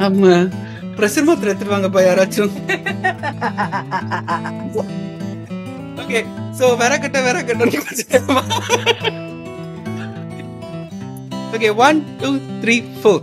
ஆமா. பிரஷர் மாத்திரை எடுத்துருவாங்கப்பா யாராச்சும். ஓகே சோ வேற கட்ட வேற கட்ட okay one two three four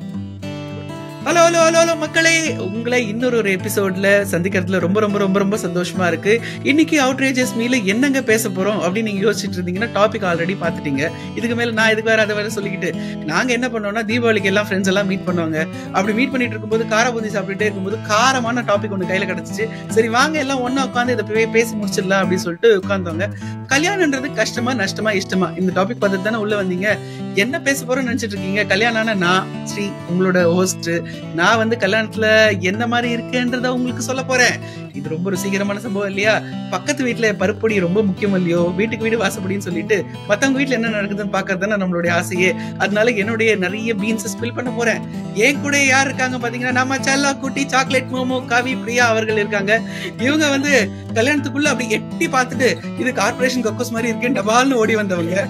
hello hello hello hello மக்களே. உங்களை இன்னொரு ஒரு எபிசோட்ல சந்திக்கிறதுல ரொம்ப ரொம்ப ரொம்ப ரொம்ப சந்தோஷமா இருக்கு. இன்னைக்கு அவுட்ரேஜஸ் மீல என்னங்க பேச போறோம் அப்படின்னு நீங்க யோசிச்சுட்டு இருந்தீங்கன்னா டாபிக் ஆல்ரெடி பாத்துட்டீங்க இதுக்கு மேல நான் இதுக்கு வேற அதை வேற சொல்லிக்கிட்டு நாங்க என்ன பண்ணோம்னா தீபாவளிக்கு எல்லாம் ஃப்ரெண்ட்ஸ் எல்லாம் மீட் பண்ணுவாங்க. அப்படி மீட் பண்ணிட்டு இருக்கும்போது கார பூந்தி சாப்பிட்டுட்டே இருக்கும்போது காரமான டாபிக் ஒன்று கையில கிடைச்சிச்சு. சரி வாங்க எல்லாம் ஒன்னா உட்காந்து இதை போய் பேசி முடிச்சிடலாம் அப்படின்னு சொல்லிட்டு உட்காந்தவங்க கல்யாணம்ன்றது கஷ்டமா நஷ்டமா இஷ்டமா? இந்த டாபிக் பார்த்துட்டு தானே உள்ள வந்தீங்க? என்ன பேச போறோம்னு நினைச்சிட்டு இருக்கீங்க? கல்யாணம்னா நான் ஸ்ரீ உங்களோட ஹோஸ்ட் நான் வந்து கல்யாணத்துல என்ன மாதிரி இருக்குன்றத உங்களுக்கு சொல்ல போறேன். இது ரொம்ப ருசிகரமான சம்பவம் இல்லையா? பக்கத்து வீட்டுல பருப்பொடி ரொம்ப முக்கியம் இல்லையோ? வீட்டுக்கு வீடு வாசப்படின்னு சொல்லிட்டு மத்தவங்க வீட்டுல என்ன நடக்குதுன்னு பாக்குறது நம்மளுடைய ஆசையே. அதனால என்னுடைய நிறைய பீன்ஸ் ஸ்பில் பண்ண போறேன். என் கூட யார் இருக்காங்க பாத்தீங்கன்னா நம்ம செல்லா குட்டி சாக்லேட் மோமோ கவி பிரியா அவர்கள் இருக்காங்க. இவங்க வந்து கல்யாணத்துக்குள்ள அப்படி எட்டி பார்த்துட்டு இது கார்பரேஷன் கொக்கோஸ் மாதிரி இருக்கேன் டபால்னு ஓடி வந்தவங்க.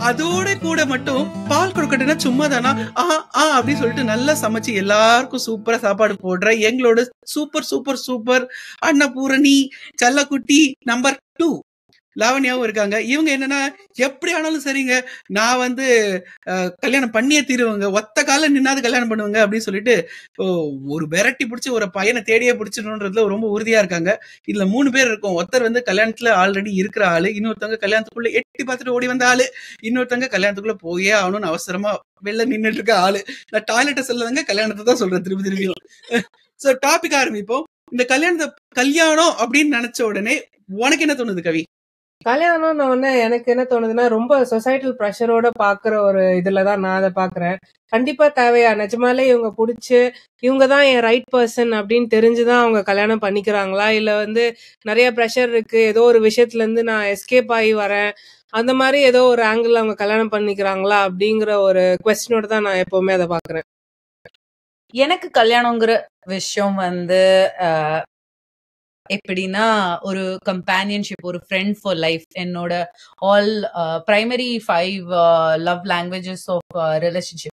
அதோட கூட மட்டும் பால் கொடுக்கட்டுனா சும்மா தானா ஆ ஆ அப்படின்னு சொல்லிட்டு நல்லா சமைச்சு எல்லாருக்கும் சூப்பரா சாப்பாடு போடுற எங்களோட சூப்பர் சூப்பர் சூப்பர் அன்னபூரணி செல்லக்குட்டி நம்பர் டூ. லாவண்யாவும் இருக்காங்க. இவங்க என்னன்னா எப்படி ஆனாலும் சரிங்க நான் வந்து கல்யாணம் பண்ணியே தீருவேங்க. ஒத்த கால நின்னாது கல்யாணம் பண்ணுவாங்க அப்படின்னு சொல்லிட்டு ஒரு விரட்டி பிடிச்சி ஒரு பையனை தேடியே பிடிச்சிடணுன்றதுல ரொம்ப உறுதியா இருக்காங்க. இதுல மூணு பேர் இருக்கும். ஒருத்தர் வந்து கல்யாணத்துல ஆல்ரெடி இருக்கிற ஆளு இன்னொருத்தவங்க கல்யாணத்துக்குள்ள எட்டி பார்த்துட்டு ஓடி வந்த ஆளு இன்னொருத்தவங்க கல்யாணத்துக்குள்ள போயே ஆகணும்னு அவசரமா வெளில நின்றுட்டு இருக்க ஆளு. நான் டாய்லெட்டை சொல்லதாங்க கல்யாணத்தை தான் சொல்றேன் திருப்பி திரும்பியும் சோ டாபிக் ஆரம்பிப்போம். இந்த கல்யாணத்தை கல்யாணம் அப்படின்னு நினைச்ச உடனே உனக்கு என்ன தோணுது கவி? கல்யாணம்னு உடனே எனக்கு என்ன தோணுதுன்னா ரொம்ப சொசைட்டல் ப்ரெஷரோட பாக்குற ஒரு இதுலதான் நான் அதை பாக்குறேன். கண்டிப்பா தேவையா? நிஜமாலே இவங்க பிடிச்சி இவங்க தான் என் ரைட் பர்சன் அப்படின்னு தெரிஞ்சுதான் அவங்க கல்யாணம் பண்ணிக்கிறாங்களா? இல்ல வந்து நிறைய ப்ரெஷர் இருக்கு. ஏதோ ஒரு விஷயத்துல இருந்து நான் எஸ்கேப் ஆகி வரேன். அந்த மாதிரி ஏதோ ஒரு ஆங்கிள் அவங்க கல்யாணம் பண்ணிக்கிறாங்களா? அப்படிங்கிற ஒரு கொஸ்டினோட தான் நான் எப்பவுமே அதை பாக்குறேன். எனக்கு கல்யாணங்கிற விஷயம் வந்து எப்படின்னா ஒரு கம்பேனியன்ஷிப் ஒரு ஃப்ரெண்ட் ஃபார் லைஃப் என்னோட all primary five love languages of relationship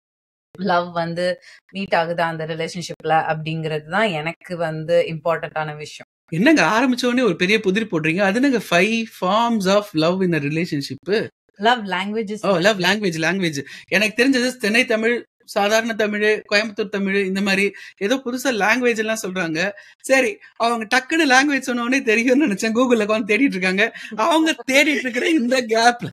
love வந்து மீட் ஆகுது அந்த ரிலேஷன்ஷிப்ல அப்படிங்கிறது தான் எனக்கு வந்து இம்பார்ட்டன்டான விஷயம். என்னங்க ஆரம்பிச்ச உடனே ஒரு பெரிய புதிர் போடுறீங்க? அது என்னங்க five forms of love in relationship love languages oh love language language எனக்கு தெரிஞ்சது சென்னை தமிழ் சாதாரண தமிழ் கோயம்புத்தூர் தமிழ் இந்த மாதிரி ஏதோ புதுசா லாங்குவேஜ் எல்லாம் சொல்றாங்க. சரி அவங்க டக்குன்னு லாங்குவேஜ் சொன்ன உடனே தெரியும்னு நினைச்சேன். கூகுள்ல உட்காந்து தேடிட்டு இருக்காங்க. அவங்க தேடிட்டு இருக்கிற இந்த கேப்ல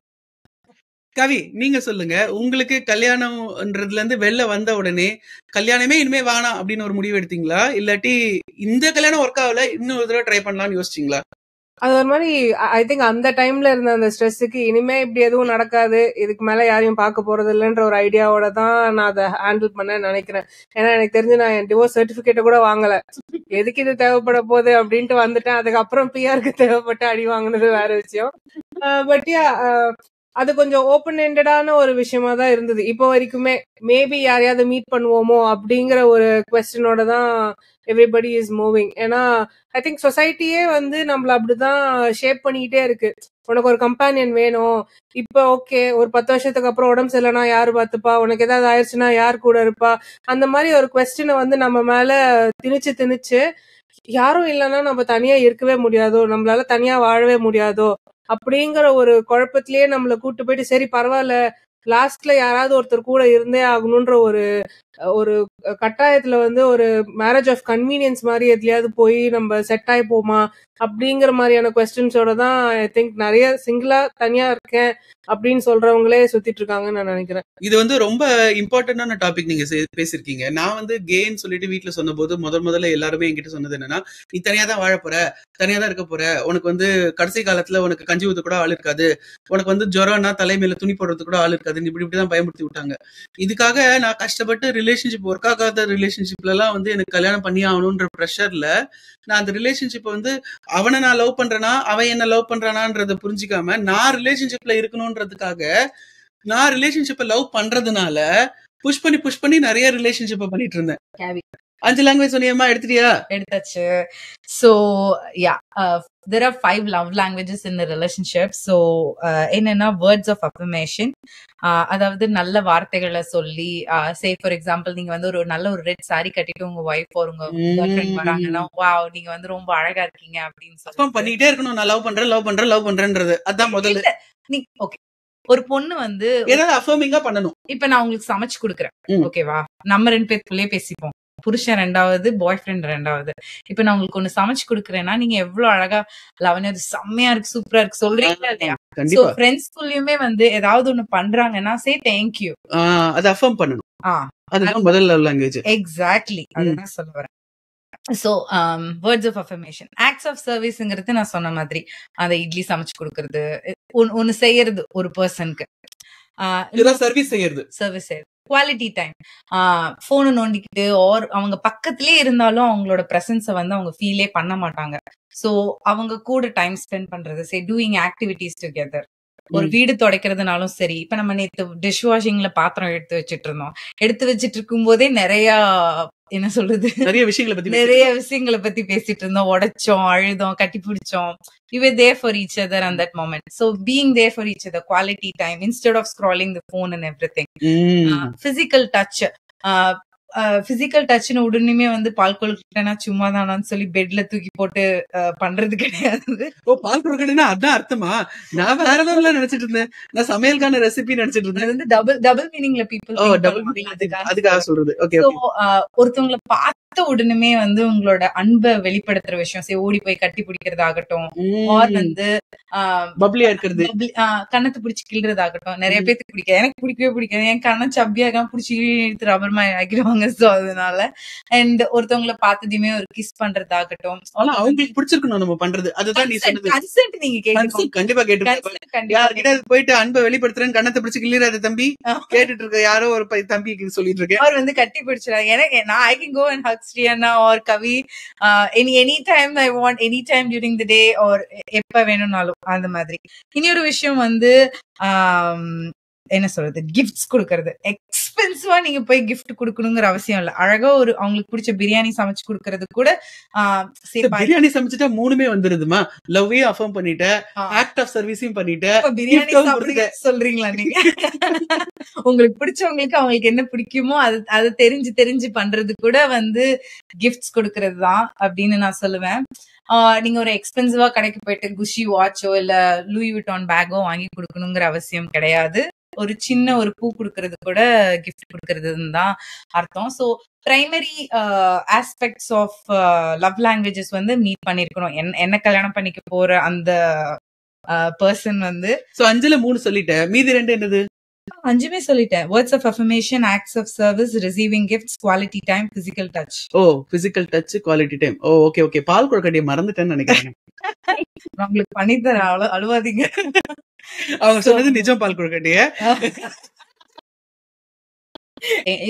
கவி நீங்க சொல்லுங்க. உங்களுக்கு கல்யாணம்ன்றதுல இருந்து வெளில வந்த உடனே கல்யாணமே இனிமே வேணாம் அப்படின்னு ஒரு முடிவு எடுத்தீங்களா? இல்லாட்டி இந்த கல்யாணம் ஒர்க் ஆகல இன்னொரு தடவை ட்ரை பண்ணலாம்னு யோசிச்சீங்களா? அது ஒரு மாதிரி ஐ திங்க் அந்த டைம்ல இருந்த அந்த ஸ்ட்ரெஸ்ஸுக்கு இனிமே இப்படி எதுவும் நடக்காது. இதுக்கு மேல யாரையும் பார்க்க போறது இல்லைன்ற ஒரு ஐடியாவோட தான் நான் அதை ஹேண்டில் பண்ண நினைக்கிறேன். ஏன்னா எனக்கு தெரிஞ்சு நான் என் டிவோர்ஸ் சர்டிபிகேட்டை கூட வாங்கல. எதுக்கு இது தேவைப்பட போகுது அப்படின்ட்டு வந்துட்டேன். அதுக்கப்புறம் பிஆருக்கு தேவைப்பட்டு அடி வாங்கினது வேற விஷயம். பட் யா அது கொஞ்சம் ஓப்பன் எண்டடான ஒரு விஷயமா தான் இருந்தது. இப்போ வரைக்குமே மேபி யாரையாவது மீட் பண்ணுவோமோ அப்படிங்கிற ஒரு கொஸ்டினோட தான் எவ்ரிபடி இஸ் மூவிங் ஏன்னா ஐ திங்க் சொசைட்டியே வந்து நம்மள அப்படிதான் ஷேப் பண்ணிக்கிட்டே இருக்கு. உனக்கு ஒரு கம்பானியன் வேணும். இப்ப ஓகே ஒரு பத்து வருஷத்துக்கு அப்புறம் உடம்பு சரியில்லைனா யாரு பார்த்துப்பா? உனக்கு ஏதாவது ஆயிடுச்சுன்னா யார் கூட இருப்பா? அந்த மாதிரி ஒரு கொஸ்டினை வந்து நம்ம மேல திணிச்சு திணிச்சு யாரும் இல்லைன்னா நம்ம தனியா இருக்கவே முடியாதோ? நம்மளால தனியா வாழவே முடியாதோ? அப்படிங்கிற ஒரு குழப்பத்திலேயே நம்மள கூட்டு போயிட்டு சரி பரவாயில்ல லாஸ்ட்ல யாராவது ஒருத்தர் கூட இருந்தே ஆகணும்ன்ற ஒரு ஒரு கட்டாயத்துல வந்து ஒரு மேரேஜ் ஆஃப் கன்வீனியன்ஸ் மாதிரி எதுலயாவது போய் நம்ம செட் ஆயிப்போமா? அப்படிங்கிற மாதிரியான கொஸ்டின்ஸோட தான் ஐ திங்க் நிறைய சிங்கிளா தனியா இருக்கேன் அப்படின்னு சொல்றவங்களே சுத்திட்டு இருக்காங்கன்னு நான் நினைக்கிறேன். இது வந்து ரொம்ப இம்பார்ட்டன்டான டாபிக் நீங்க பேசிருக்கீங்க பேசியிருக்கீங்க. நான் வந்து கேன்னு சொல்லிட்டு வீட்ல சொன்னபோது முதல் முதல்ல எல்லாருமே என்கிட்ட சொன்னது என்னன்னா நீ தனியா தான் வாழ போற தனியா தான் இருக்க போற. உனக்கு வந்து கடைசி காலத்துல உனக்கு கஞ்சி ஊத்து கூட ஆள் இருக்காது. உனக்கு வந்து ஜுரம்னா தலைமையில துணி போடுறது கூட ஆள் இருக்காது இப்படி இப்படிதான் பயமுறுத்தி விட்டாங்க. இதுக்காக நான் கஷ்டப்பட்டு ரிலேஷன்ஷிப் ஒர்க் ஆகாத ரிலேஷன்ஷிப்லலாம் வந்து எனக்கு கல்யாணம் பண்ணி ஆகணும்ன்ற ப்ரெஷர்ல நான் அந்த ரிலேஷன்ஷிப்பை வந்து அவனை நான் லவ் பண்றேனா அவன் என்ன லவ் பண்ணுறானான்றதை புரிஞ்சுக்காம நான் ரிலேஷன்ஷிப்ல இருக்கணும்ன்றதுக்காக நான் ரிலேஷன்ஷிப்பை லவ் பண்றதுனால புஷ் பண்ணி புஷ் பண்ணி நிறைய ரிலேஷன்ஷிப் பண்ணிட்டு இருந்தேன். அஞ்சு லாங்குவேஜ் சொன்னியம்மா எடுத்துட்டியா? எடுத்தாச்சு. So ya there are five love languages in relationship so என்னன்னா வேர்ட்ஸ் ஆஃப் அஃபர்மேஷன் அதாவது நல்ல வார்த்தைகளை சொல்லி சே ஃபார் எக்ஸாம்பிள் நீங்க வந்து ஒரு நல்ல ஒரு ரெட் saree கட்டிட்டு உங்க ஒய்ஃப் ஒரு உங்க கேர்ள் வராங்கன்னா வாவ் நீங்க வந்து ரொம்ப அழகா இருக்கீங்க அப்படின்னு அப்ப சொல்லி பண்ணிட்டே இருக்கணும். நான் லவ் பண்றேன் லவ் பண்றேன் லவ் பண்றேன்றது. அதான் முதல்ல நீ ஓகே ஒரு பொண்ணு வந்து ஏதாவது அஃபர்மிங்கா பண்ணணும். இப்ப நான் உங்களுக்கு சமைச்சு கொடுக்குறேன். ஓகேவா நம்ம ரெண்டு பேருக்குள்ளே பேசிப்போம். புருஷன் ரெண்டாவது பாய் ஃப்ரெண்ட் ரெண்டாவது. இப்ப நான் உங்களுக்கு ஒண்ணு சமைச்சு கொடுக்குறேன்னா நீங்க எவ்வளவு அழகா லவனே அது செம்மையா இருக்கு சூப்பரா இருக்கு. சொல்றீங்களா இல்லையா? சோ ஃப்ரெண்ட்ஸ்குள்ளயுமே வந்து ஏதாவது ஒண்ணு பண்றாங்கன்னா சே தேங்க்யூ அது அஃபர்ம் பண்ணணும். அதுதான் முதல் லவ் லாங்குவேஜ் எக்ஸாக்ட்லி அதுதான் சொல்ல வரேன். So words of affirmation acts of சர்வீஸ்ங்கிறது நான் சொன்ன மாதிரி. அந்த இட்லி சமைச்சு கொடுக்கறது ஒன்னு- ஒண்ணு செய்யறது ஒரு பர்சனுக்கு இதுதான் சர்வீஸ் செய்யறது. சர்வீஸ் குவாலிட்டி டைம் போனை நோண்டிக்கிட்டு ஆர் அவங்க பக்கத்திலே இருந்தாலும் அவங்களோட பிரசன்ஸை வந்து அவங்க ஃபீலே பண்ண மாட்டாங்க. சோ அவங்க கூட டைம் ஸ்பெண்ட் பண்றது சரி டூயிங் ஆக்டிவிட்டிஸ் டுகெதர் ஒரு. வீடு துடைக்கிறதுனாலும் சரி இப்ப நம்ம நேத்து டிஷ் வாஷிங்ல பாத்திரம் எடுத்து வச்சிட்டு இருந்தோம். எடுத்து வச்சிட்டு இருக்கும் போதே நிறைய என்ன சொல்றது? நிறைய விஷயங்களை பத்தி நிறைய விஷயங்களை பத்தி பேசிட்டு இருந்தோம். உடைச்சோம் அழுதோம் கட்டி பிடிச்சோம். You there for each other and that moment so being there for each other quality time instead of scrolling the phone and everything. Physical touch physical டச்னு உடனே வந்து பால் கொழுக்கிட்டனா சும்மா தானான்னு சொல்லி பெட்ல தூக்கி போட்டு பண்றது கிடையாது. ஓ பால் கொடுக்கணும்னா அதான் அர்த்தமா? நான் வேற ஏதாவது நினைச்சிட்டு இருந்தேன். நான் சமையலுக்கான ரெசிபி நினைச்சிட்டு இருந்தேன். வந்து டபுள் டபுள் மீனிங்ல பீப்புள் ஓ டபுள் அதுக்காக. சொல்றது. ஓகே ஒருத்தவங்கள பார்த்த உடனே வந்து உங்களோட அன்பை வெளிப்படுத்துற விஷயம். சரி ஓடி போய் கட்டி பிடிக்கிறதாகட்டும் ஆர் வந்து பப்ளியா இருக்கிறது. கன்னத்தை பிடிச்சி கிள்றதாகட்டும். நிறைய பேத்துக்கு பிடிக்காது. எனக்கு பிடிக்கவே பிடிக்காது. என் கண்ணை சப்பியாக பிடிச்சி எடுத்து ரப்பர் மாதிரி ஆக்கிடுவாங்க. சோ அதனால. அண்ட் ஒருத்தவங்கள பார்த்ததுமே ஒரு கிஸ் பண்றதாகட்டும். ஆனா அவங்களுக்கு பிடிச்சிருக்கணும் நம்ம பண்றது. அதுதான் நீ சொன்னது. கன்சென்ட் நீங்க கேட்கணும் கண்டிப்பா கேட்டு போயிட்டு அன்பை வெளிப்படுத்துறேன்னு கண்ணத்தை பிடிச்சு கிள்ளிடாத தம்பி. கேட்டுட்டு இருக்க யாரோ ஒரு பை- தம்பிக்கு சொல்லிட்டு இருக்கேன். அவர் வந்து கட்டி பிடிச்சிடாங்க எனக்கு நான் I can go and hug ஸ்ரீயண்ணா or Kavi any any time I want any time during the day or எப்ப வேணும்னாலும் அந்த மாதிரி. இனி ஒரு விஷயம் வந்து um, என்ன சொல்றது கிஃப்ட்ஸ் கொடுக்கறது. எக்ஸ்பென்சிவா நீங்க போய் gift கொடுக்கணுங்கிற அவசியம் இல்ல. அழகா ஒரு அவங்களுக்கு பிடிச்ச பிரியாணி சமைச்சு கொடுக்கறது கூட பிரியாணி சமைச்சிட்டா மூணுமே வந்துருதுமா? லவ்வையும் அஃபர்ம் பண்ணிட்ட. ஆக்ட் ஆஃப் சர்வீஸையும் பண்ணிட்ட பிரியாணி சொல்றீங்களா நீங்க? உங்களுக்கு பிடிச்சவங்களுக்கு அவங்களுக்கு என்ன பிடிக்குமோ அது அதை தெரிஞ்சு தெரிஞ்சு பண்றது கூட வந்து கிஃப்ட்ஸ் கொடுக்கறது தான் அப்படின்னு நான் சொல்லுவேன். நீங்க ஒரு எக்ஸ்பென்சிவா கடைக்கு போயிட்டு குஷி வாட்சோ இல்ல லூயி விட்டான் பேக்கோ வாங்கி கொடுக்கணுங்கிற அவசியம் கிடையாது. ஒரு சின்ன ஒரு பூ கொடுக்கறது கூட கிஃப்ட் கொடுக்கறதுன்னு தான் அர்த்தம் so primary aspects of love languages வந்து மீட் பண்ணிருக்கணும். என்ன கல்யாணம் பண்ணிக்க போற அந்த பர்சன் வந்து சோ அஞ்சுல மூணு சொல்லிட்டேன். மீதி ரெண்டு என்னது? அஞ்சுமே சொல்லிட்டேன். Words of affirmation acts of service receiving gifts quality time physical touch oh physical touch quality time oh okay okay பால் கொழுக்கட்டியை மறந்துட்டேன்னு நினைக்கிறேன். நான் உங்களுக்கு பண்ணித்தரேன். அழு அழுவாதீங்க. அவங்க சொன்னது நிஜம் பால் கொழுக்கட்டிய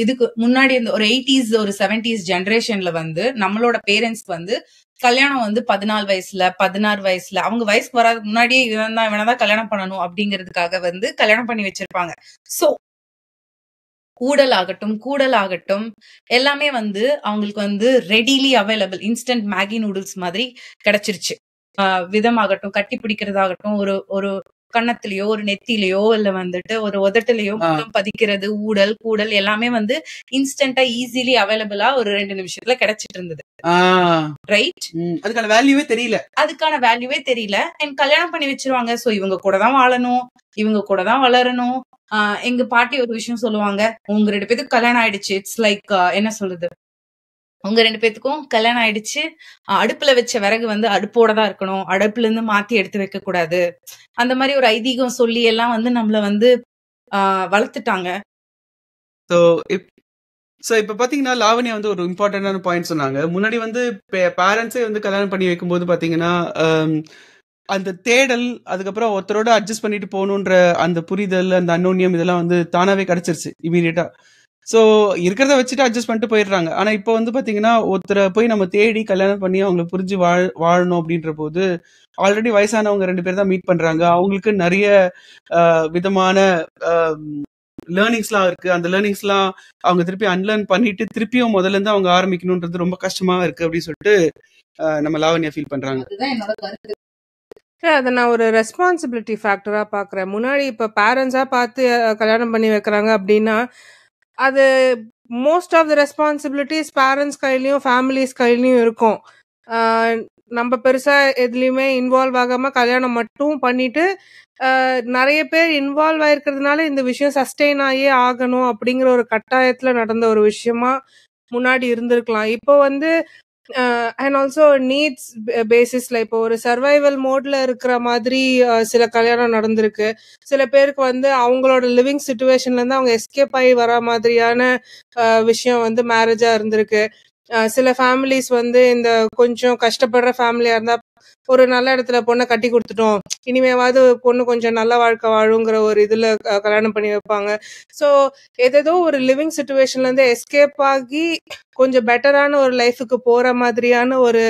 இதுக்கு முன்னாடி இந்த ஒரு எயிட்டிஸ் ஒரு செவன்டிஸ் ஜெனரேஷன்ல வந்து நம்மளோட பேரண்ட்ஸ்க்கு வந்து கல்யாணம் வந்து பதினாலு வயசுல பதினாறு வயசுல அவங்க வயசுக்கு வராதுக்கு முன்னாடியே இவன் தான் இவனை தான் கல்யாணம் பண்ணணும் அப்படிங்கிறதுக்காக வந்து கல்யாணம் பண்ணி வச்சிருப்பாங்க. சோ கூடல் ஆகட்டும் கூடல் ஆகட்டும் எல்லாமே வந்து அவங்களுக்கு வந்து readily available instant Maggi noodles மாதிரி கிடைச்சிருச்சு. விதமாகட்டும் கட்டி பிடிக்கிறதாகட்டும் ஒரு ஒரு கன்னத்திலயோ ஒரு நெத்திலயோ இல்ல வந்துட்டு ஒரு உதட்டுலயோ பதிக்கிறது ஊடல் கூடல் எல்லாமே வந்து இன்ஸ்டன்டா ஈஸிலி அவைலபிளா ஒரு ரெண்டு நிமிஷத்துல கிடைச்சிட்டு இருந்தது ரைட் அதுக்கான வேல்யூவே தெரியல. அதுக்கான வேல்யூவே தெரியல. அண்ட் கல்யாணம் பண்ணி வச்சிருவாங்க. சோ இவங்க கூட தான் வாழணும். இவங்க கூட தான் வளரணும். எங்க பாட்டி ஒரு விஷயம் சொல்லுவாங்க. உங்க ரெண்டு பேத்துக்கும் கல்யாணம் ஆயிடுச்சு. இட்ஸ் லைக் என்ன சொல்றது? உங்க ரெண்டு பேத்துக்கும் கல்யாணம் ஆயிடுச்சு. அடுப்புல வச்ச விறகு வந்து அடுப்போட தான் இருக்கணும். அடுப்புல இருந்து மாத்தி எடுத்து வைக்க கூடாது. அந்த மாதிரி ஒரு ஐதீகம் சொல்லி எல்லாம் வந்து நம்மள வந்து ஆஹ் வளர்த்துட்டாங்க. சோ சோ இப்ப பாத்தீங்கன்னா லாவணியா வந்து ஒரு இம்பார்ட்டண்டான பாயிண்ட் சொன்னாங்க. முன்னாடி வந்து பேரண்ட்ஸே வந்து கல்யாணம் பண்ணி வைக்கும்போது பாத்தீங்கன்னா அந்த தேடல் அதுக்கப்புறம் ஒருத்தரோட அட்ஜஸ்ட் பண்ணிட்டு போகணுன்ற அந்த புரிதல் அந்த அன்னோன்யம் இதெல்லாம் வந்து தானாவே கிடைச்சிருச்சு இமீடியட்டா சோ இருக்கிறத வச்சுட்டு அட்ஜஸ்ட் பண்ணிட்டு போயிடுறாங்க. ஆனா இப்போ வந்து பாத்தீங்கன்னா ஒருத்தரை போய் நம்ம தேடி கல்யாணம் பண்ணி அவங்களை புரிஞ்சு வாழ் வாழணும் அப்படின்ற போது ஆல்ரெடி வயசானவங்க ரெண்டு பேர் தான் மீட் பண்றாங்க. அவங்களுக்கு நிறைய ஆஹ், விதமான லேர்னிங்ஸ்லாம் இருக்கு. அந்த லேர்னிங்ஸ்லாம் அவங்க திருப்பி அன்லேர்ன் பண்ணிட்டு திருப்பியும் முதல்ல இருந்து அவங்க ஆரம்பிக்கணும்ன்றது ரொம்ப கஷ்டமா இருக்கு அப்படின்னு சொல்லிட்டு நம்ம லாவண்யா ஃபீல் பண்றாங்க. அதுதான் என்னோட கருத்து. இல்ல, அதை நான் ஒரு ரெஸ்பான்சிபிலிட்டி ஃபேக்டரா பாக்குறேன். முன்னாடி இப்ப பேரண்ட்ஸா பார்த்து கல்யாணம் பண்ணி வைக்கிறாங்க அப்படின்னா அது most of the responsibilities parents கையிலையும் ஃபேமிலிஸ் கையிலையும் இருக்கும். நம்ம பெருசா எதுலேயுமே இன்வால்வ் ஆகாம கல்யாணம் மட்டும் பண்ணிட்டு நிறைய பேர் இன்வால்வ் ஆயிருக்கிறதுனால இந்த விஷயம் சஸ்டெயின் ஆகியே ஆகணும் அப்படிங்கிற ஒரு கட்டாயத்துல நடந்த ஒரு விஷயமா முன்னாடி இருந்திருக்கலாம். இப்போ வந்து அண்ட் ஆல்சோ நீட்ஸ் பேசிஸ்ல இப்போ ஒரு சர்வைவல் மோட்ல இருக்கிற மாதிரி uh, சில கல்யாணம் நடந்திருக்கு. சில பேருக்கு வந்து அவங்களோட லிவிங் சுச்சுவேஷன்ல இருந்து அவங்க எஸ்கேப் ஆகி வர மாதிரியான uh, விஷயம் வந்து மேரேஜா இருந்திருக்கு. Uh, சில ஃபேமிலிஸ் வந்து இந்த கொஞ்சம் கஷ்டப்படுற ஃபேமிலியா இருந்தா ஒரு நல்ல இடத்துல பொண்ணை கட்டி கொடுத்துட்டோம். இனிமேவாவது பொண்ணு கொஞ்சம் நல்ல வாழ்க்கை வாழுங்கிற ஒரு இதுல கல்யாணம் பண்ணி வைப்பாங்க. ஸோ ஏதேதோ ஒரு லிவிங் சுச்சுவேஷன்ல இருந்து எஸ்கேப் ஆகி கொஞ்சம் பெட்டரான ஒரு லைஃபுக்கு போற மாதிரியான ஒரு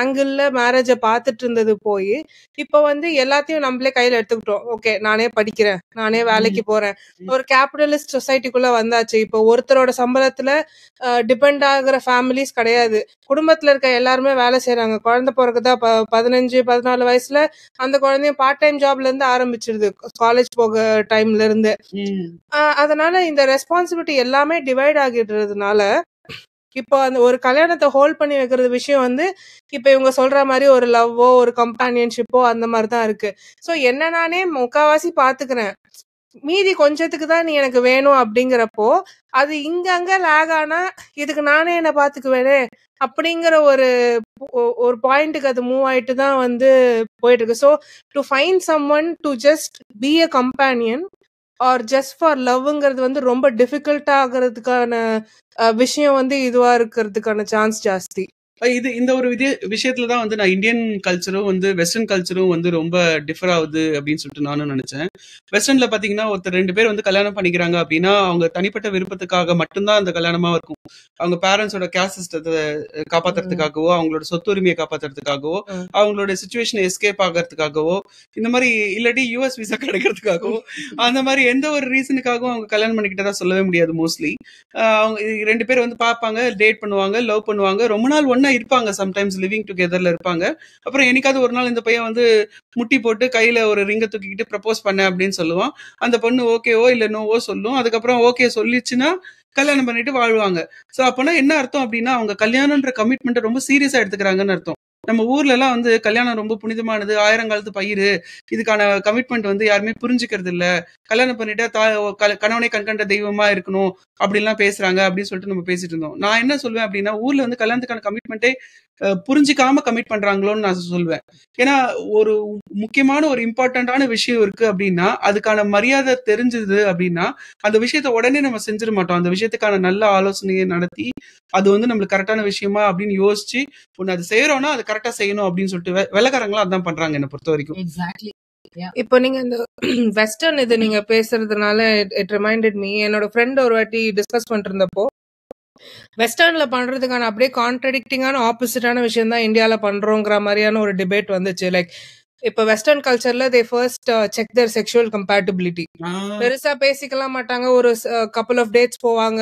ஆங்கிள் மேரேஜை பார்த்துட்டு இருந்தது போய் இப்போ வந்து எல்லாத்தையும் நம்மளே கையில எடுத்துக்கிட்டோம். ஓகே நானே படிக்கிறேன். நானே வேலைக்கு போறேன். ஒரு கேபிட்டலிஸ்ட் சொசைட்டிக்குள்ள வந்தாச்சு. இப்போ ஒருத்தரோட சம்பளத்துல டிபெண்ட் ஆகுற ஃபேமிலிஸ் கிடையாது. குடும்பத்துல இருக்க எல்லாருமே வேலை செய்யறாங்க குழந்தை பிறகுதா ப பதினஞ்சு பதினாலு வயசுல அந்த குழந்தையும் பார்ட் டைம் ஜாப்ல இருந்து ஆரம்பிச்சிருது. காலேஜ் போக டைம்ல இருந்து. அதனால இந்த ரெஸ்பான்சிபிலிட்டி எல்லாமே டிவைட் ஆகிடுறதுனால இப்போ அந்த ஒரு கல்யாணத்தை ஹோல்ட் பண்ணி வைக்கிறது விஷயம் வந்து இப்போ இவங்க சொல்ற மாதிரி ஒரு லவ்வோ ஒரு கம்பானியன்ஷிப்போ அந்த மாதிரி தான் இருக்கு. ஸோ என்ன நானே முக்காவாசி பாத்துக்கிறேன். மீதி கொஞ்சத்துக்கு தான் நீ எனக்கு வேணும் அப்படிங்கிறப்போ அது இங்க அங்க லேக் ஆனா இதுக்கு நானே என்ன பாத்துக்குவேனே அப்படிங்கிற ஒரு ஒரு பாயிண்ட்டுக்கு அது மூவ் ஆயிட்டு தான் வந்து போயிட்டு இருக்கு so to find someone to just be a companion or just for லவ்ங்கிறது வந்து ரொம்ப டிஃபிகல்ட் ஆகிறதுக்கான விஷயம் வந்து இதுவா இருக்கிறதுக்கான சான்ஸ் ஜாஸ்தி. இது இந்த ஒரு விதி விஷயத்துல தான் வந்து நான் இந்தியன் கல்ச்சரும் வந்து வெஸ்டர்ன் கல்ச்சரும் வந்து ரொம்ப டிஃபர் ஆகுது அப்படின்னு சொல்லிட்டு நானும் நினைச்சேன். வெஸ்டர்ன்ல பாத்தீங்கன்னா ஒருத்தர் ரெண்டு பேர் வந்து கல்யாணம் பண்ணிக்கிறாங்க அப்படின்னா அவங்க தனிப்பட்ட விருப்பத்துக்காக மட்டும்தான் அந்த கல்யாணமா இருக்கும். அவங்க பேரண்ட்ஸோட கேஸ் சிஸ்டத்தை காப்பாத்துறதுக்காகவோ அவங்களோட சொத்துரிமையை காப்பாத்துறதுக்காகவோ. அவங்களோட சுச்சுவேஷனை எஸ்கேப் ஆகிறதுக்காகவோ இந்த மாதிரி இல்லாட்டி யூஎஸ் விசா கிடைக்கிறதுக்காகவோ அந்த மாதிரி எந்த ஒரு ரீசனுக்காகவும் அவங்க கல்யாணம் பண்ணிக்கிட்டதா சொல்லவே முடியாது மோஸ்ட்லி அவங்க ரெண்டு பேர் வந்து பார்ப்பாங்க டேட் பண்ணுவாங்க லவ் பண்ணுவாங்க. ரொம்ப நாள் ஒண்ணா இருப்பாங்க. சம்டைம்ஸ் லிவிங் டுகெதர்ல இருப்பாங்க. அப்புறம் என்னைக்காவது ஒரு நாள் இந்த பையன் வந்து முட்டி போட்டு கையில ஒரு ரிங்கை தூக்கிக்கிட்டு ப்ரப்போஸ் பண்ண அப்படின்னு சொல்லுவான். அந்த பொண்ணு ஓகேவோ இல்ல நோவோ சொல்லும். அதுக்கப்புறம் ஓகே சொல்லிச்சுன்னா கல்யாணம் பண்ணிட்டு வாழ்வாங்க. சோ அப்பனா என்ன அர்த்தம் அப்படின்னா அவங்க கல்யாணம்ன்ற கமிட்மெண்ட் ரொம்ப சீரியஸா எடுத்துக்கிறாங்கன்னு அர்த்தம். நம்ம ஊர்ல எல்லாம் வந்து கல்யாணம் ரொம்ப புனிதமானது ஆயிரங்காலத்து பயிர் இதுக்கான கமிட்மெண்ட் வந்து யாருமே புரிஞ்சுக்கிறது இல்ல கல்யாணம் பண்ணிட்டா தா- க- கணவனை கண்கண்ட தெய்வமா இருக்கணும் அப்படிலாம் பேசுறாங்க அப்படின்னு சொல்லிட்டு நம்ம பேசிட்டு இருந்தோம். நான் என்ன சொல்வேன் அப்படின்னா ஊர்ல வந்து கல்யாணத்துக்கான கமிட்மெண்ட்டே புரிஞ்சுக்காம கமிட் பண்றாங்களோன்னு நான் சொல்லுவேன் ஏன்னா ஒரு முக்கியமான ஒரு இம்பார்ட்டன்டான விஷயம் இருக்கு அப்படின்னா அதுக்கான மரியாதை தெரிஞ்சது அப்படின்னா அந்த விஷயத்த உடனே நம்ம செஞ்சிட மாட்டோம். அந்த விஷயத்துக்கான நல்ல ஆலோசனையை நடத்தி அது வந்து நம்மளுக்கு கரெக்டான விஷயமா அப்படின்னு யோசிச்சு ஒன்னு அது செய்யறோம்னா அது கரெக்டா செய்யணும் அப்படின்னு சொல்லிட்டு வெள்ளைக்காரங்களும் அதான் பண்றாங்க என்னை பொறுத்த வரைக்கும் எக்ஸாக்ட்லி இப்போ நீங்க இந்த வெஸ்டர்ன் இது நீங்க பேசுறதுனால இட் ரிமைண்டட் மீ என்னோட ஃப்ரெண்ட் ஒரு வாட்டி டிஸ்கஸ் பண்ணிட்டு இருந்தப்போ வெஸ்டர்ன்ல பண்றதுக்கான அப்படியே கான்ட்ரடிக்டிங்கான ஆப்போசிட்டான விஷயம் தான் இந்தியால பண்றோங்கிற மாதிரியான ஒரு டிபேட் வந்துச்சு. லைக் இப்போ western கல்ச்சர்ல they first check their sexual compatibility பெருசா பேசிக்கலாம் மாட்டாங்க. ஒரு கப்பல் ஆஃப் டேட்ஸ் போவாங்க.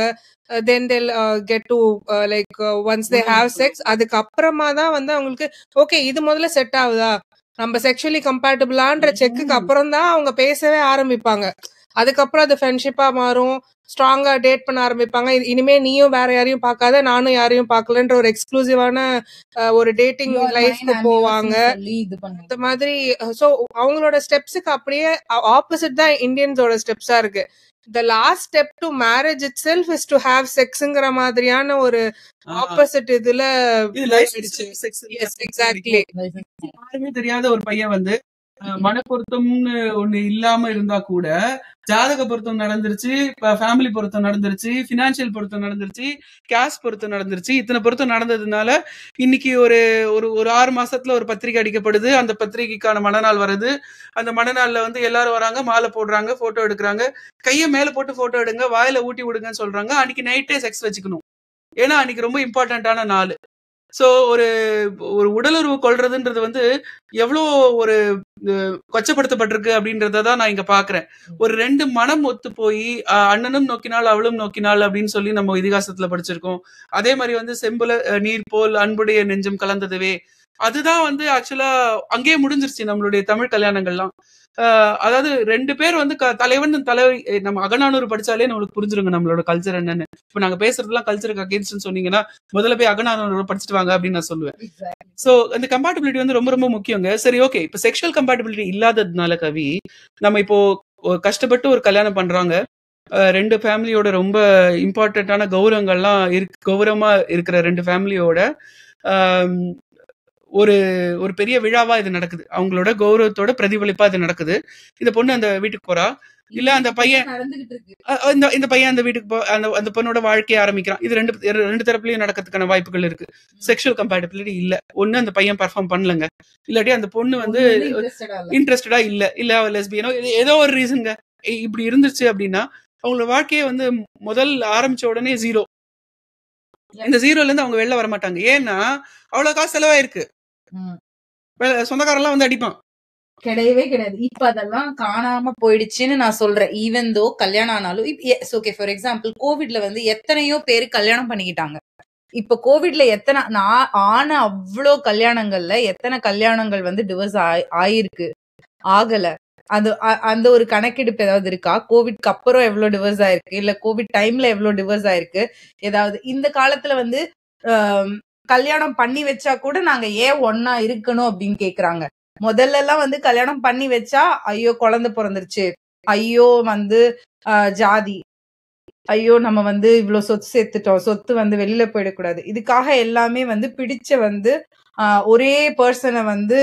Then they'll get to like once they have sex அதுக்கப்புறமா தான் வந்து அவங்களுக்கு ஓகே இது முதல்ல செட் ஆகுதா? நம்ம செக்ஷுவலி கம்பேட்டபிளான்ற செக்குக்கு அப்புறம் தான் அவங்க பேசவே ஆரம்பிப்பாங்க. அதுக்கப்புறம் அது ஃப்ரெண்ட்ஷிப்பா மாறும். ஸ்ட்ராங்கா டேட் பண்ண ஆரம்பிப்பாங்க. இனிமே நீயும் வேற யாரையும் பார்க்காத நானும் யாரையும் பார்க்கலன்ற ஒரு எக்ஸ்க்ளூசிவான ஒரு டேட்டிங் லைஃப்க்கு போவாங்க. இந்த மாதிரி சோ அவங்களோட ஸ்டெப்ஸுக்கு அப்படியே ஆப்போசிட் தான் இந்தியன்ஸோட ஸ்டெப்ஸா இருக்கு. The last step to marriage itself is to have செக்ஸ்ங்கிற மாதிரியான ஒரு ஆப்போசிட் இதுல exactly. யாருமே தெரியாத ஒரு பையன் வந்து மன பொருத்தம்னு ஒண்ணு இல்லாம இருந்தா கூட ஜாதக பொருத்தம் நடந்துருச்சு ஃபேமிலி பொருத்தம் நடந்துருச்சு பினான்சியல் பொருத்தம் நடந்துருச்சு கேஷ் பொருத்தம் நடந்துருச்சு. இத்தனை பொருத்தம் நடந்ததுனால இன்னைக்கு ஒரு ஒரு ஒரு ஆறு மாசத்துல ஒரு பத்திரிக்கை அடிக்கப்படுது. அந்த பத்திரிகைக்கான மனநாள் வருது அந்த மனநாள்ல வந்து எல்லாரும் வராங்க மாலை போடுறாங்க போட்டோ எடுக்கிறாங்க. கையை மேல போட்டு போட்டோ எடுங்க வாயில ஊட்டி விடுங்கன்னு சொல்றாங்க. அன்னைக்கு நைட்டே செக்ஸ் வச்சுக்கணும். ஏன்னா அன்னைக்கு ரொம்ப இம்பார்ட்டன்டான நாள். சோ ஒரு ஒரு உடலுறவு கொள்றதுன்றது வந்து எவ்வளோ ஒரு கொச்சப்படுத்தப்பட்டிருக்கு அப்படின்றத தான் நான் இங்க பாக்குறேன். ஒரு ரெண்டு மனம் ஒத்து போய் அண்ணனும் நோக்கினால் அவளும் நோக்கினாள் அப்படின்னு சொல்லி நம்ம இதிகாசத்துல படிச்சிருக்கோம். அதே மாதிரி வந்து செம்புல நீர் போல் அன்புடைய நெஞ்சம் கலந்ததுவே அதுதான் வந்து ஆக்சுவலா அங்கேயே முடிஞ்சிருச்சு நம்மளுடைய தமிழ் கல்யாணங்கள்லாம். அதாவது ரெண்டு பேர் வந்து க- தலைவன் தலைவி அஹ், நம்ம அகநானூறு படிச்சாலே நம்மளுக்கு புரிஞ்சிருங்க நம்மளோட கல்ச்சர் என்னன்னு. இப்ப நாங்க பேசுறதுலாம் கல்ச்சருக்கு அகேன்ஸ்ட் சொன்னீங்கன்னா முதல்ல போய் அகநானூறு படிச்சுட்டு வாங்க அப்படின்னு நான் சொல்லுவேன். சோ இந்த கம்பேட்டபிலிட்டி வந்து ரொம்ப ரொம்ப முக்கியங்க. சரி ஓகே இப்போ செக்ஷுவல் கம்பேட்டபிலிட்டி இல்லாததுனால கவி நம்ம இப்போ கஷ்டப்பட்டு ஒரு கல்யாணம் பண்றாங்க. ரெண்டு ஃபேமிலியோட ரொம்ப இம்பார்ட்டண்ட்டான கௌரவங்கள்லாம் இருக்கு கௌரவமா இருக்கிற ரெண்டு ஃபேமிலியோட ஒரு ஒரு பெரிய விழாவா இது நடக்குது. அவங்களோட கௌரவத்தோட பிரதிபலிப்பா இது நடக்குது. இந்த பொண்ணு அந்த வீட்டுக்கு போறா. இல்ல அந்த பையன் இந்த இந்த பையன் அந்த வீட்டுக்கு போ அந்த அந்த பொண்ணோட வாழ்க்கைய ஆரம்பிக்கிறான். இது ரெண்டு ரெண்டு தரப்புலயும் நடக்கிறதுக்கான வாய்ப்புகள் இருக்கு. செக்ஷுவல் கம்பேட்டபிலிட்டி இல்ல. ஒண்ணு அந்த பையன் பர்ஃபார்ம் பண்ணலங்க. இல்லாட்டி அந்த பொண்ணு வந்து இன்ட்ரெஸ்டடா இல்ல. இல்ல. அவ லெஸ்பியனோ ஏதோ ஒரு ரீசன்ங்க இப்படி இருந்துச்சு அப்படின்னா அவங்களோட வாழ்க்கையே வந்து முதல் ஆரம்பிச்ச உடனே ஜீரோ இந்த ஜீரோல இருந்து அவங்க வெளில வர மாட்டாங்க ஏன்னா அவ்வளவு காசு செலவாயிருக்கு. சொந்தக்காரன்லாம் வந்து அடிப்பான். கிடையவே கிடையாது. இப்ப அதெல்லாம் காணாம போயிடுச்சுன்னு நான் சொல்றேன். ஈவன் தோ கல்யாணம் ஆனாலும் ஓகே ஃபார் எக்ஸாம்பிள் கோவிட்ல வந்து எத்தனையோ பேர் கல்யாணம் பண்ணிக்கிட்டாங்க. இப்ப கோவிட்ல எத்தனை நான் ஆன அவ்வளோ கல்யாணங்கள்ல எத்தனை கல்யாணங்கள் வந்து டிவோர்ஸ் ஆயிருக்கு. ஆகல. அது அந்த ஒரு கணக்கெடுப்பு ஏதாவது இருக்கா? கோவிட்க்கு அப்புறம் எவ்வளவு டிவோர்ஸ் ஆயிருக்கு? இல்ல கோவிட் டைம்ல எவ்வளவு டிவோர்ஸ் ஆயிருக்கு? ஏதாவது இந்த காலத்துல வந்து கல்யாணம் பண்ணி வச்சா கூட நாங்க ஏன் ஒன்னா இருக்கணும் அப்படின்னு கேக்குறாங்க. முதல்ல எல்லாம் வந்து கல்யாணம் பண்ணி வச்சா ஐயோ குழந்தை பிறந்துருச்சு. ஐயோ வந்து ஆஹ், ஜாதி. ஐயோ நம்ம வந்து இவ்வளவு சொத்து சேர்த்துட்டோம். சொத்து வந்து வெளியில போயிடக்கூடாது. இதுக்காக எல்லாமே வந்து பிடிச்ச வந்து ஆஹ், ஒரே பர்சனை வந்து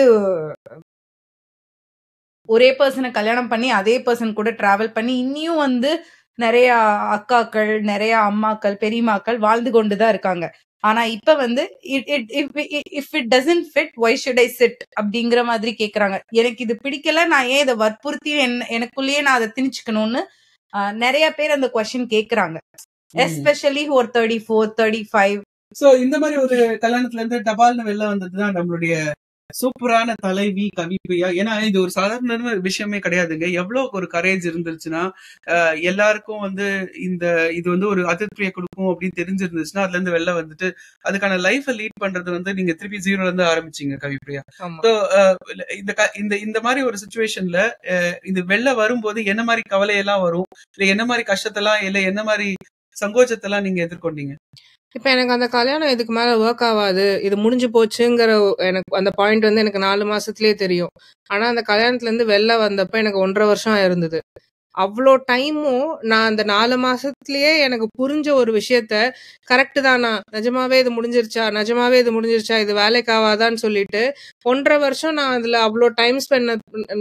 ஒரே பர்சனை கல்யாணம் பண்ணி அதே பர்சன் கூட டிராவல் பண்ணி இன்னியும் வந்து நிறைய அக்காக்கள் நிறைய அம்மாக்கள் பெரியமாக்கள் வாழ்ந்து கொண்டுதான் இருக்காங்க. ஆனா இப்ப வந்து if it doesn't fit why should I sit அப்படிங்கிற மாதிரி கேக்குறாங்க. எனக்கு இது பிடிக்கல நான் ஏன் இதை வற்புறுத்தியும் என்ன- எனக்குள்ளேயே நான் அதை திணிச்சுக்கணும்னு நிறைய பேர் அந்த கொஸ்டின் கேக்குறாங்க. எஸ்பெஷலி ஒரு thirty four thirty five so இந்த மாதிரி ஒரு கல்யாணத்துல இருந்து டபால்னு வெளில வந்ததுதான் நம்மளுடைய சூப்பரான தலைவி கவிப்பிரியா ஏன்னா இது ஒரு சாதாரண விஷயமே கிடையாதுங்க. எவ்வளவு ஒரு கரேஜ் இருந்துச்சுன்னா அஹ், எல்லாருக்கும் வந்து இந்த இது வந்து ஒரு அதிர்ப்தியை கொடுக்கும் அப்படின்னு தெரிஞ்சிருந்துச்சுன்னா அதுல இருந்து வெளில வந்துட்டு அதுக்கான லைஃபை லீட் பண்றது வந்து நீங்க திருப்பி ஜீரோல இருந்து ஆரம்பிச்சீங்க கவிப்பிரியா அஹ், இந்த இந்த இந்த மாதிரி ஒரு சுச்சுவேஷன்ல இது வெளில வரும்போது என்ன மாதிரி கவலையெல்லாம் வரும்? இல்ல என்ன மாதிரி கஷ்டத்தெல்லாம் இல்ல என்ன மாதிரி சங்கோச்சத்தெல்லாம் நீங்க எதிர்கொண்டீங்க? இப்ப எனக்கு அந்த கல்யாணம் இதுக்கு மேல ஒர்க் ஆகாது இது முடிஞ்சு போச்சுங்கிற எனக்கு அந்த பாயிண்ட் வந்து எனக்கு நாலு மாசத்துலயே தெரியும். ஆனா அந்த கல்யாணத்துல இருந்து வெளில வந்தப்ப எனக்கு ஒன்றரை வருஷம் இருந்தது. அவ்வளோ டைமும் நான் அந்த நாலு மாசத்துலயே எனக்கு புரிஞ்ச ஒரு விஷயத்த கரெக்டு தானா? நிஜமாவே இது முடிஞ்சிருச்சா? நிஜமாவே இது முடிஞ்சிருச்சா? இது வேலைக்கு ஆகாதான்னு சொல்லிட்டு ஒன்றரை வருஷம் நான் அதுல அவ்வளோ டைம் ஸ்பெண்ட்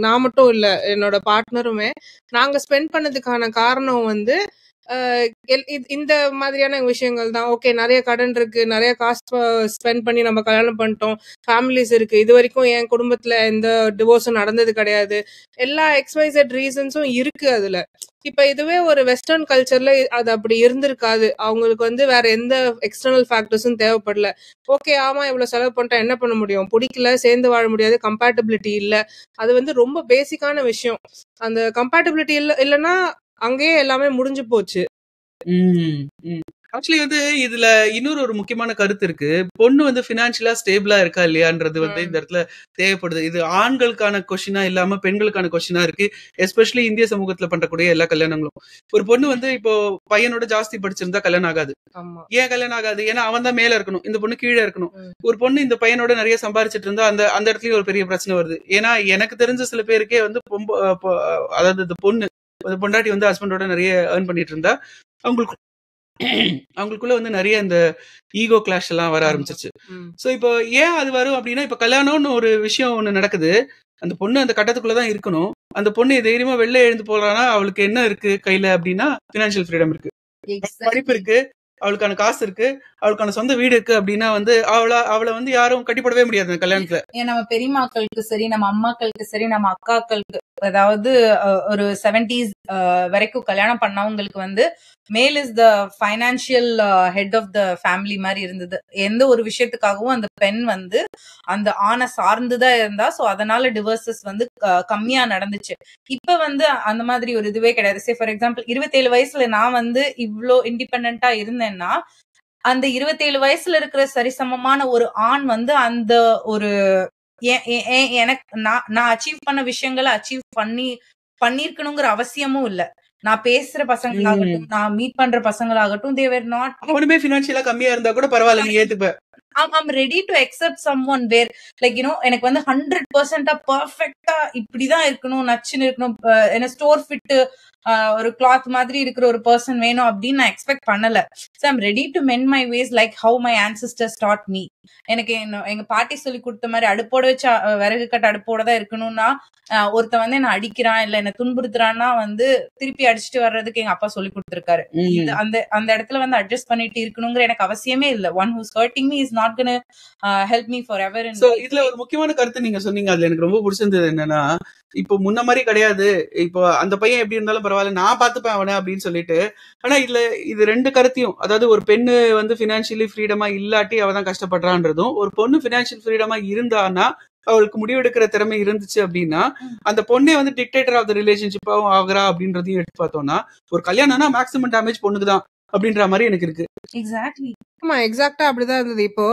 நான் மட்டும் இல்லை என்னோட பார்ட்னருமே நாங்க ஸ்பெண்ட் பண்ணதுக்கான காரணம் வந்து இந்த மாதிரியான விஷயங்கள் தான். ஓகே நிறைய கடன் இருக்கு. நிறைய காசு ஸ்பெண்ட் பண்ணி நம்ம கல்யாணம் பண்ணிட்டோம். ஃபேமிலிஸ் இருக்கு. இது வரைக்கும் என் குடும்பத்துல எந்த டிவோர்ஸும் நடந்தது கிடையாது. எல்லா எக்ஸ்வைசட் ரீசன்ஸும் இருக்கு அதுல. இப்ப இதுவே ஒரு வெஸ்டர்ன் கல்ச்சர்ல அது அப்படி இருந்திருக்காது. அவங்களுக்கு வந்து வேற எந்த எக்ஸ்டர்னல் ஃபேக்டர்ஸும் தேவைப்படல. ஓகே ஆமா இவ்வளவு செலவு பண்ணிட்டா என்ன பண்ண முடியும்? பிடிக்கல சேர்ந்து வாழ முடியாது. கம்பேட்டபிலிட்டி இல்ல. அது வந்து ரொம்ப பேசிக்கான விஷயம். அந்த கம்பேட்டபிலிட்டி இல்ல இல்லைன்னா அங்கேயே எல்லாமே முடிஞ்சு போச்சு. ஆக்சுவலி வந்து இதுல இன்னொரு ஒரு முக்கியமான கருத்து இருக்கு. பொண்ணு வந்து பினான்சியலா ஸ்டேபிளா இருக்கா இல்லையான்றது வந்து. இந்த இடத்துல தேவைப்படுது. இது ஆண்களுக்கான கொஸ்டினா இல்லாம பெண்களுக்கான கொஸ்டினா இருக்கு. எஸ்பெஷலி இந்திய சமூகத்துல பண்றக்கூடிய எல்லா கல்யாணங்களும். ஒரு பொண்ணு வந்து இப்போ பையனோட ஜாஸ்தி படிச்சிருந்தா கல்யாணம் ஆகாது. ஏன் கல்யாணம் ஆகாது? ஏன்னா அவன் தான் மேல இருக்கணும். இந்த பொண்ணு கீழே இருக்கணும். ஒரு பொண்ணு இந்த பையனோட நிறைய சம்பாரிச்சிட்டு இருந்தா அந்த அந்த இடத்துலயும் ஒரு பெரிய பிரச்சனை வருது. ஏன்னா எனக்கு தெரிஞ்ச சில பேருக்கே வந்து பொம்ப அதாவது இந்த பொண்ணு பொண்டாட்டி வந்து ஹஸ்பண்டோட நிறைய ஏர்ன் பண்ணிட்டு இருந்தா அவங்களுக்கு அவங்களுக்குள்ள வந்து நிறைய இந்த ஈகோ கிளாஷ் எல்லாம் வர ஆரம்பிச்சிருச்சு. ம். சோ இப்போ ஏன் அது வரும் அப்படின்னா இப்ப கல்யாணம்னு ஒரு விஷயம் ஒண்ணு நடக்குது. அந்த பொண்ணு அந்த கட்டத்துக்குள்ளதான் இருக்கணும். அந்த பொண்ணு தைரியமா வெளில எழுந்து போறானா அவளுக்கு என்ன இருக்கு கையில அப்படின்னா பினான்சியல் ஃப்ரீடம் இருக்கு. படிப்பு இருக்கு அவளுக்கான காசு இருக்கு அவளுக்கான சொந்த வீடு இருக்கு அப்படின்னா வந்து அவள அவளை வந்து யாரும் கட்டிப்படவே முடியாது அந்த கல்யாணத்துல. ஏன் நம்ம பெரியம்மாக்களுக்கு சரி நம்ம அம்மாக்களுக்கு சரி நம்ம அக்காக்களுக்கு அதாவது ஒரு செவன்டிஸ் வரைக்கும் கல்யாணம் பண்ணவங்களுக்கு வந்து male is the financial head of the family மாதிரி இருந்தது. எந்த ஒரு விஷயத்துக்காகவும் அந்த பெண் வந்து அந்த ஆணை சார்ந்துதான் இருந்தா சோ அதனால டிவர்சஸ் வந்து கம்மியா நடந்துச்சு. இப்ப வந்து அந்த மாதிரி ஒரு இதுவே கிடையாது. சே ஃபார் எக்ஸாம்பிள் இருபத்தேழு வயசுல நான் வந்து இவ்ளோ இண்டிபெண்டா இருந்தேன்னா அந்த இருபத்தேழு வயசுல இருக்கிற சரிசமமான ஒரு ஆண் வந்து அந்த ஒரு எனக்கு நான் நான் அச்சீவ் பண்ண விஷயங்களை அச்சீவ் பண்ணி பண்ணிருக்கணுங்கிற அவசியமும் இல்ல. நான் பேசுற பசங்களாகட்டும் நான் மீட் பண்ற பசங்களாகட்டும் தேவர் நாட் அவனுமே பினான்சியலா கம்மியா இருந்தா கூட பரவாயில்ல நீ ஏத்துப்ப. I'm ready to accept someone where like you know எனக்கு வந்து ஹண்ட்ரட் பர்சன்டா பர்ஃபெக்டா இப்படிதான் இருக்கணும் நச்சுன்னு இருக்கணும் என்ன ஸ்டோர் ஃபிட் ஒரு கிளாத் மாதிரி இருக்கிற ஒரு பர்சன் வேணும் அப்படின்னு நான் எக்ஸ்பெக்ட் பண்ணல. So I'm ready to mend my ways like how my ancestors taught me எனக்கு என்ன- எங்க பாட்டி சொல்லி கொடுத்த மாதிரி அடுப்போட வச்சு விறகு கட்ட அடுப்போட தான் இருக்கணும்னா அஹ், ஒருத்தன் வந்து என்ன அடிக்கிறான் இல்ல என்ன துன்புறுத்துறான்னா வந்து திருப்பி அடிச்சுட்டு வர்றதுக்கு எங்க அப்பா சொல்லி கொடுத்திருக்காரு. அந்த அந்த இடத்துல வந்து அட்ஜஸ்ட் பண்ணிட்டு இருக்கணுங்கிற எனக்கு அவசியமே இல்ல. One who's hurting me is not gonna help me forever இதுல ஒரு முக்கியமான கருத்து நீங்க சொன்னீங்க. அதுல எனக்கு ரொம்ப பிடிச்சிருந்தது என்னன்னா இப்போ முன்ன மாதிரி கிடையாது. இப்போ அந்த பையன் எப்படி இருந்தாலும் பரவாயில்ல நான் பாத்துப்பேன் அவனை அப்படின்னு சொல்லிட்டு. ஆனா இதுல இது ரெண்டு கருத்தையும் அதாவது ஒரு பெண்ணு வந்து பினான்சியலி ஃப்ரீடமா இல்லாட்டி அவ தான் கஷ்டப்படுறான்றதும் ஒரு பொண்ணு பினான்சியல் ஃப்ரீடமா இருந்தானா அவளுக்கு முடிவெடுக்கிற திறமை இருந்துச்சு அப்படின்னா அந்த பொண்ணே வந்து டிக்டேட்டர் ஆஃப் த ரிலேஷன்ஷிப்பாவும் ஆகுறா அப்படின்றதையும் எடுத்து பார்த்தோம்னா ஒரு கல்யாணம்னா மேக்ஸிமம் டேமேஜ் பொண்ணுக்கு தான் அப்படின்ற மாதிரி எனக்கு இருக்கு. எக்ஸாக்ட்லி ஆமா எக்ஸாக்டா அப்படிதான் இருந்தது. இப்போ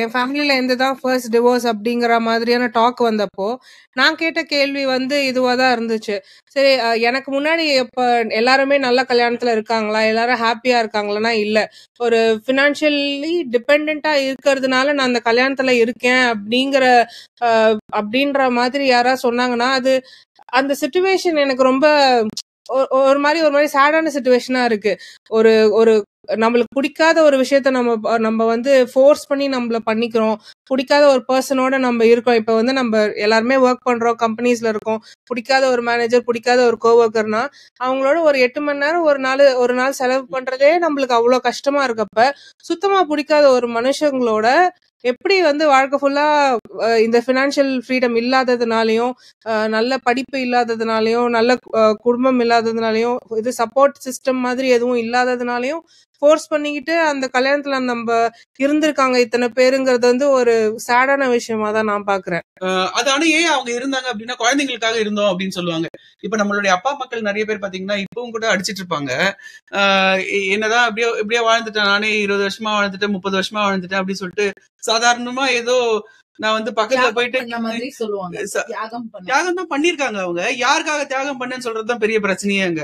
என் ஃபேமிலில இருந்து தான் ஃபர்ஸ்ட் டிவோர்ஸ் அப்படிங்கிற மாதிரியான டாக் வந்தப்போ நான் கேட்ட கேள்வி வந்து இதுவா தான் இருந்துச்சு. சரி எனக்கு முன்னாடி இப்ப எல்லாருமே நல்ல கல்யாணத்துல இருக்காங்களா? எல்லாரும் ஹாப்பியா இருக்காங்களான்னா இல்ல. ஒரு பினான்சியலி டிபெண்டா இருக்கிறதுனால நான் அந்த கல்யாணத்துல இருக்கேன் அப்படிங்கிற அப்படின்ற மாதிரி யாரா சொன்னாங்கன்னா அது அந்த சுச்சுவேஷன் எனக்கு ரொம்ப ஒரு மாதிரி ஒரு மாதிரி சேடான சுச்சுவேஷனா இருக்கு. ஒரு ஒரு நம்மளுக்கு பிடிக்காத ஒரு விஷயத்த நம்ம நம்ம வந்து ஃபோர்ஸ் பண்ணி நம்மள பண்ணிக்கிறோம். பிடிக்காத ஒரு பர்சனோட நம்ம இருக்கோம். இப்போ வந்து நம்ம எல்லாருமே ஒர்க் பண்றோம் கம்பெனிஸ்ல இருக்கோம். பிடிக்காத ஒரு மேனேஜர் பிடிக்காத ஒரு கோவர்க்கர்னா அவங்களோட ஒரு எட்டு மணி நேரம் ஒரு நாள் ஒரு நாள் செலவு பண்றதே நம்மளுக்கு அவ்வளோ கஷ்டமா இருக்கப்ப சுத்தமா பிடிக்காத ஒரு மனுஷங்களோட எப்படி வந்து வாழ்க்கை ஃபுல்லா இந்த ஃபினான்ஷியல் ஃப்ரீடம் இல்லாததுனாலயும் நல்ல படிப்பு இல்லாததுனாலயும் நல்ல குடும்பம் இல்லாததுனாலயும் இது சப்போர்ட் சிஸ்டம் மாதிரி எதுவும் இல்லாததுனாலயும் ஃபோர்ஸ் பண்ணிக்கிட்டு அந்த கல்யாணத்துல நம்ம இருந்திருக்காங்க இத்தனை பேருங்கிறது வந்து ஒரு சேடான விஷயமா தான் நான் பாக்குறேன். அது ஆனா ஏன் அவங்க இருந்தாங்க அப்படின்னா குழந்தைங்களுக்காக இருந்தோம் அப்படின்னு சொல்லுவாங்க. இப்ப நம்மளுடைய அப்பா மக்கள் நிறைய பேர் பாத்தீங்கன்னா இப்பவும் கூட அடிச்சிட்டு இருப்பாங்க. ஆஹ் என்னதான் அப்படியே இப்படியே வாழ்ந்துட்டேன். நானே இருபது வருஷமா வாழ்ந்துட்டேன் முப்பது வருஷமா வாழ்ந்துட்டேன் அப்படின்னு சொல்லிட்டு சாதாரணமா ஏதோ நான் வந்து பக்கத்துல போயிட்டு தியாகம் தான் பண்ணிருக்காங்க அவங்க. யாருக்காக தியாகம் பண்ணேன்னு சொல்றதுதான் பெரிய பிரச்சனையே அங்க.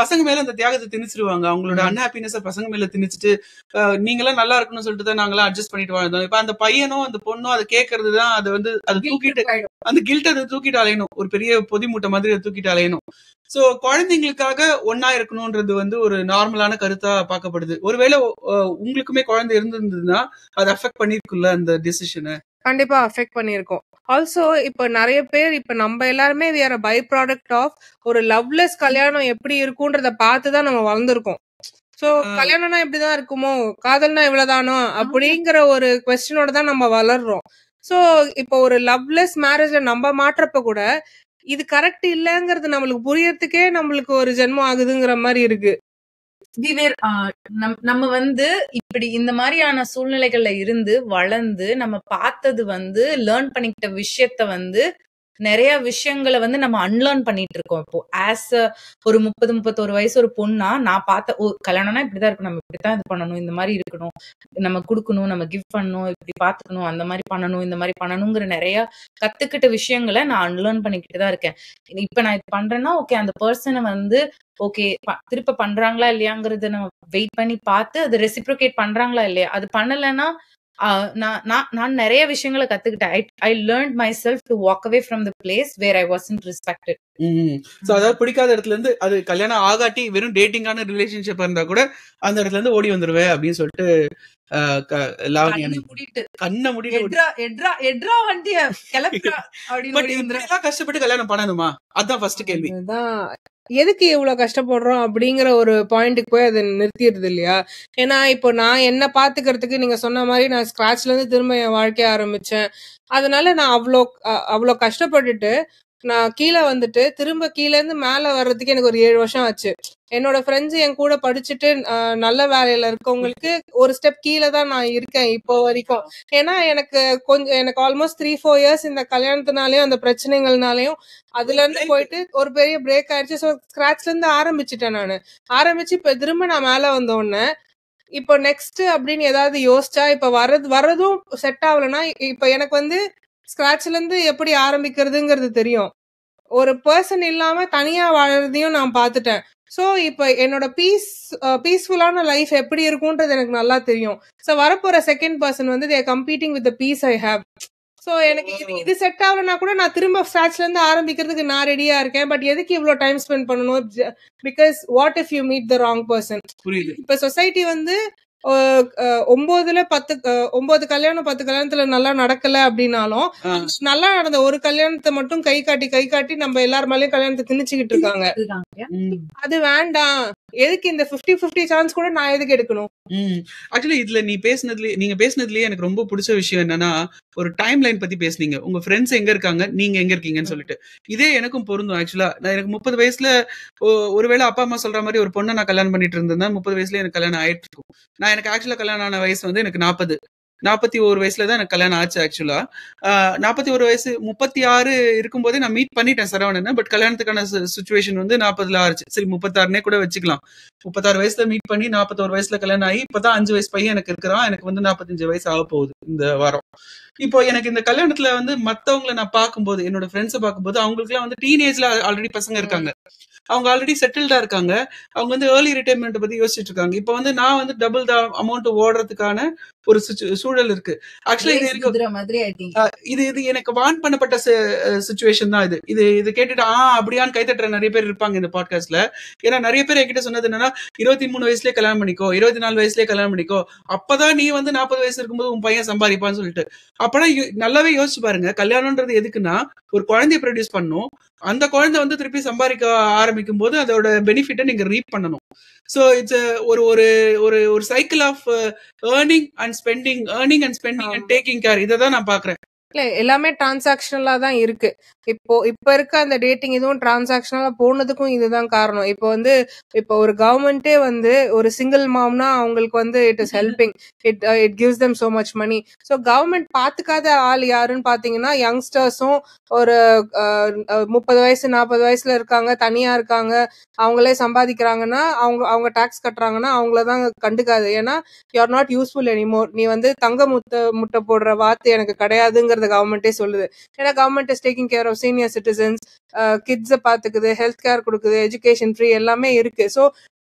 பசங்க மேல அந்த தியாகத்தை திணிச்சிருவாங்க. அவங்களோட. அன்ஹாப்பினஸ் பசங்க மேல திணிச்சிட்டு நீங்களாம் நல்லா இருக்கணும்னு சொல்லிட்டு தான் நாங்களாம் அட்ஜஸ்ட் பண்ணிட்டு வாழ்ந்தோம். இப்ப அந்த பையனும் அந்த பொண்ணும் அதை கேட்கறது தான் அது வந்து அது தூக்கிட்டு அந்த கில்ட் அதை தூக்கிட்டு அலையணும். ஒரு பெரிய பொதி மூட்டை மாதிரி அதை தூக்கிட்டு அலையணும். சோ குழந்தைங்களுக்காக ஒன்னா இருக்கணும்ன்றது வந்து ஒரு நார்மலான கருத்தா பார்க்கப்படுது. ஒருவேளை உங்களுக்குமே குழந்தை இருந்திருந்ததுன்னா அது அஃபெக்ட் பண்ணிருக்குல்ல அந்த டிசிஷனை கண்டிப்பா அஃபெக்ட் பண்ணியிருக்கோம். ஆல்சோ இப்ப நிறைய பேர் இப்ப நம்ம எல்லாருமே are a by product of ஒரு லவ்லெஸ் கல்யாணம் எப்படி இருக்கும்ன்றத பார்த்து தான் நம்ம வளர்ந்துருக்கோம். சோ. கல்யாணம்னா இப்படிதான் இருக்குமோ காதல்னா இவ்வளவுதானோ அப்படிங்கிற ஒரு கொஸ்டினோட தான் நம்ம வளர்றோம். சோ இப்போ ஒரு லவ்லெஸ் மேரேஜ்ல நம்ம மாற்றப்ப கூட இது கரெக்ட் இல்லங்கிறது நம்மளுக்கு புரியறதுக்கே நம்மளுக்கு ஒரு ஜென்மம் ஆகுதுங்கிற மாதிரி இருக்கு. விவேர் ah, நம்ம வந்து இப்படி இந்த மாதிரியான சூழ்நிலைகள்ல இருந்து வளர்ந்து நம்ம பார்த்தது வந்து லேர்ன் பண்ணிக்கிட்ட விஷயத்த வந்து நிறைய விஷயங்களை வந்து நம்ம அன்லேர்ன் பண்ணிட்டு இருக்கோம் இப்போ ஆஸ் ஒரு முப்பது முப்பத்தோரு வயசு ஒரு பொண்ணா நான் பார்த்த ஓ கல்யாணம்னா இப்படிதான் இருக்கணும். நம்ம இப்படிதான் இது பண்ணணும். இந்த மாதிரி இருக்கணும். நம்ம கொடுக்கணும். நம்ம கிஃப்ட் பண்ணணும். இப்படி பாத்துக்கணும் அந்த மாதிரி பண்ணணும். இந்த மாதிரி பண்ணணுங்கிற நிறைய கத்துக்கிட்ட விஷயங்களை நான் அன்லேர்ன் பண்ணிக்கிட்டு தான் இருக்கேன். இப்ப நான் இது பண்றேன்னா ஓகே அந்த பர்சனை வந்து ஓகே திருப்ப பண்றாங்களா இல்லையாங்கிறத நம்ம வெயிட் பண்ணி பார்த்து அது ரெசிப்ரோகேட் பண்றாங்களா இல்லையா? அது பண்ணலைன்னா நான் நான் நான் நிறைய விஷயங்களை கத்துக்கிட்டேன். I I learn myself to walk away from the place where I wasn't respected so அதாவது பிடிக்காத இடத்துல இருந்து அது கல்யாணம் ஆகாட்டி வெறும் டேட்டிங்கான ரிலேஷன்ஷிப் இருந்தா கூட அந்த இடத்துல இருந்து ஓடி வந்துருவேன் அப்படின்னு சொல்லிட்டு கஷ்டப்பட்டு கல்யாணம் பண்ணணுமா? அதான் ஃபர்ஸ்ட் கேள்வி. எதுக்கு இவ்வளவு கஷ்டப்படுறோம் அப்படிங்கிற ஒரு பாயிண்ட்டுக்கு போய் அதை நிறுத்திடுது இல்லையா? ஏன்னா இப்போ நான் என்ன பாத்துக்கிறதுக்கு நீங்க சொன்ன மாதிரி நான் ஸ்கிராச்ல இருந்து திரும்ப என் வாழ்க்கைய ஆரம்பிச்சேன். அதனால நான் அவ்வளோ அவ்வளோ கஷ்டப்பட்டுட்டு நான் கீழே வந்துட்டு திரும்ப கீழே இருந்து மேல வர்றதுக்கு எனக்கு ஒரு ஏழு வருஷம் ஆச்சு. என்னோட ஃப்ரெண்ட்ஸ் என் கூட படிச்சுட்டு நல்ல வேலையில இருக்கவங்களுக்கு ஒரு ஸ்டெப் கீழே தான் நான் இருக்கேன் இப்போ வரைக்கும். ஏன்னா எனக்கு கொஞ்சம் எனக்கு ஆல்மோஸ்ட் த்ரீ ஃபோர் இயர்ஸ் இந்த கல்யாணத்தினாலயும் அந்த பிரச்சனைகள்னாலயும் அதுல இருந்து போயிட்டு ஒரு பெரிய பிரேக் ஆயிடுச்சு. ஸோ ஸ்கிராச்ல இருந்து ஆரம்பிச்சிட்டேன் நான். ஆரம்பிச்சு இப்ப திரும்ப நான் மேல வந்த உடனே இப்போ நெக்ஸ்ட் அப்படின்னு ஏதாவது யோசிச்சா இப்ப வர்றது வர்றதும் செட் ஆகலைன்னா இப்ப எனக்கு வந்து ஸ்கிராச்ல இருந்து எப்படி ஆரம்பிக்கிறதுங்கிறது தெரியும். ஒரு பர்சன் இல்லாம தனியா வாழறதையும் நான் பார்த்துட்டேன். ஸோ இப்போ என்னோட பீஸ் பீஸ்ஃபுல்லான லைஃப் எப்படி இருக்கும்ன்றது எனக்கு நல்லா தெரியும். ஸோ வரப்போற செகண்ட் பர்சன் வந்து they're competing with peace I have so எனக்கு இது இது செட் ஆகலனா கூட நான் திரும்ப ஸ்டார்ட்ல இருந்து ஆரம்பிக்கிறதுக்கு நான் ரெடியா இருக்கேன். பட் எதுக்கு இவ்வளோ டைம் ஸ்பெண்ட் பண்ணணும்? Because what if you meet the wrong person புரியுது. இப்ப சொசைட்டி வந்து ஒன்பதுல பத்து ஒன்பது கல்யாணம் பத்து கல்யாணத்துல நல்லா நடக்கல அப்படின்னாலும். நல்லா நடந்த ஒரு கல்யாணத்தை மட்டும் கை காட்டி கை காட்டி நம்ம எல்லார் மேலயும் கல்யாணத்தை திணிச்சுக்கிட்டு இருக்காங்க. அது வேண்டாம் எதுக்கு இந்த 50 50 சான்ஸ் கூட நான் எதுக்கு எடுக்கணும்? ம். ஆக்சுவலி இதுல நீ பேசினதுல நீங்க பேசினதுலயே எனக்கு ரொம்ப பிடிச்ச விஷயம் என்னன்னா ஒரு டைம் லைன் பத்தி பேசுனீங்க. உங்க ஃப்ரெண்ட்ஸ் எங்க இருக்காங்க? நீங்க எங்க இருக்கீங்கன்னு சொல்லிட்டு. இதே எனக்கும் பொருந்தும் ஆக்சுவலா நான் எனக்கு முப்பது வயசுல ஒருவேளை அப்பா அம்மா சொல்ற மாதிரி ஒரு பொண்ணை நான் கல்யாணம் பண்ணிட்டு இருந்தேன் முப்பது வயசுல எனக்கு கல்யாணம் ஆயிட்டு இருக்கும். நான் எனக்கு ஆக்சுவலா கல்யாணம் ஆன வயசு வந்து எனக்கு நாற்பது நாற்பத்தி ஒரு வயசுல தான் எனக்கு கல்யாணம் ஆச்சு ஆக்சுவலா நாற்பத்தி ஒரு வயசு முப்பத்தி ஆறு இருக்கும்போதே நான் மீட் பண்ணிட்டேன் சரவணனை பட் கல்யாணத்துக்கான சுச்சுவேஷன் வந்து நாற்பதுல ஆச்சு சரி முப்பத்தாறுனே கூட வச்சுக்கலாம். முப்பத்தாறு வயசுல மீட் பண்ணி நாற்பத்தோரு வயசுல கல்யாணம் ஆகி இப்பதான் அஞ்சு வயசு பையன் எனக்கு இருக்கிறான். எனக்கு வந்து நாற்பத்தஞ்சு வயசு ஆக போகுது இந்த வாரம். இப்போ எனக்கு இந்த கல்யாணத்துல வந்து மத்தவங்களை நான் பார்க்கும்போது என்னோட ஃப்ரெண்ட்ஸை பார்க்கும்போது அவங்களுக்கு எல்லாம் வந்து டீனேஜ்ல ஆல்ரெடி பசங்க இருக்காங்க. அவங்க ஆல்ரெடி செட்டில்டா இருக்காங்க. அவங்க வந்து ஏர்லி ரிட்டைர்மெண்ட் பத்தி யோசிச்சுட்டு இருக்காங்க. இப்போ வந்து நான் வந்து டபுள் த அமௌண்ட் ஓடுறதுக்கான ஒரு சூழல் இருக்கு. ஆக்சுவலா இது எனக்கு இது இது எனக்கு வான் பண்ணப்பட்ட சுச்சுவேஷன் தான் இது. இது இது கேட்டுட்டு ஆ அப்படியான்னு கைத்தட்டுற நிறைய பேர் இருப்பாங்க இந்த பாட்காஸ்ட்ல ஏன்னா நிறைய பேர் என்கிட்ட சொன்னது என்னன்னா இருபத்தி மூணு வயசுலயே கல்யாணம் பண்ணிக்கோ இருபத்தி நாலு வயசுலயே கல்யாணம் பண்ணிக்கோ. அப்பதான் நீ வந்து நாற்பது வயசு இருக்கும்போது உன் பையன் சம்பாதிப்பான்னு சொல்லிட்டு. அப்பனா நல்லாவே யோசிச்சு பாருங்க. கல்யாணம்ன்றது எதுக்குன்னா ஒரு குழந்தைய ப்ரொடியூஸ் பண்ணும் அந்த குழந்தை வந்து திருப்பி சம்பாதிக்க ஆரம்பிக்கும் போது அதோட பெனிஃபிட்டை நீங்க ரீப் பண்ணணும். ஸோ இட்ஸ் ஒரு ஒரு ஒரு ஒரு cycle of earning and spending earning and spending and taking care இதை தான் நான் பாக்குறேன். இல்ல எல்லாமே டிரான்சாக்ஷனலாக தான் இருக்கு. இப்போ இப்போ இருக்க அந்த டேட்டிங் இதுவும் டிரான்சாக்ஷனலாக போனதுக்கும் இதுதான் காரணம். இப்போ வந்து இப்போ ஒரு கவர்மெண்ட்டே வந்து ஒரு சிங்கிள் மாம்னா அவங்களுக்கு வந்து it is helping it it gives them so much money so government பாத்துக்காத ஆள் யாருன்னு பாத்தீங்கன்னா யங்ஸ்டர்ஸும் ஒரு uh, uh, முப்பது வயசு நாற்பது வயசுல இருக்காங்க தனியா இருக்காங்க அவங்களே சம்பாதிக்கிறாங்கன்னா அவங்க அவங்க டேக்ஸ் கட்டுறாங்கன்னா அவங்கள தான் கண்டுக்காது. ஏன்னா you are not useful anymore நீ வந்து தங்க முட்டை முட்டை போடுற வாத்து எனக்கு கிடையாதுங்கிறத கவர்மெண்டே சொல்லுது. ஏன்னா government is taking care of senior citizens கிட்ஸை பார்த்துக்குது ஹெல்த் கேர் கொடுக்குது எஜுகேஷன் ஃப்ரீ எல்லாமே இருக்கு. ஸோ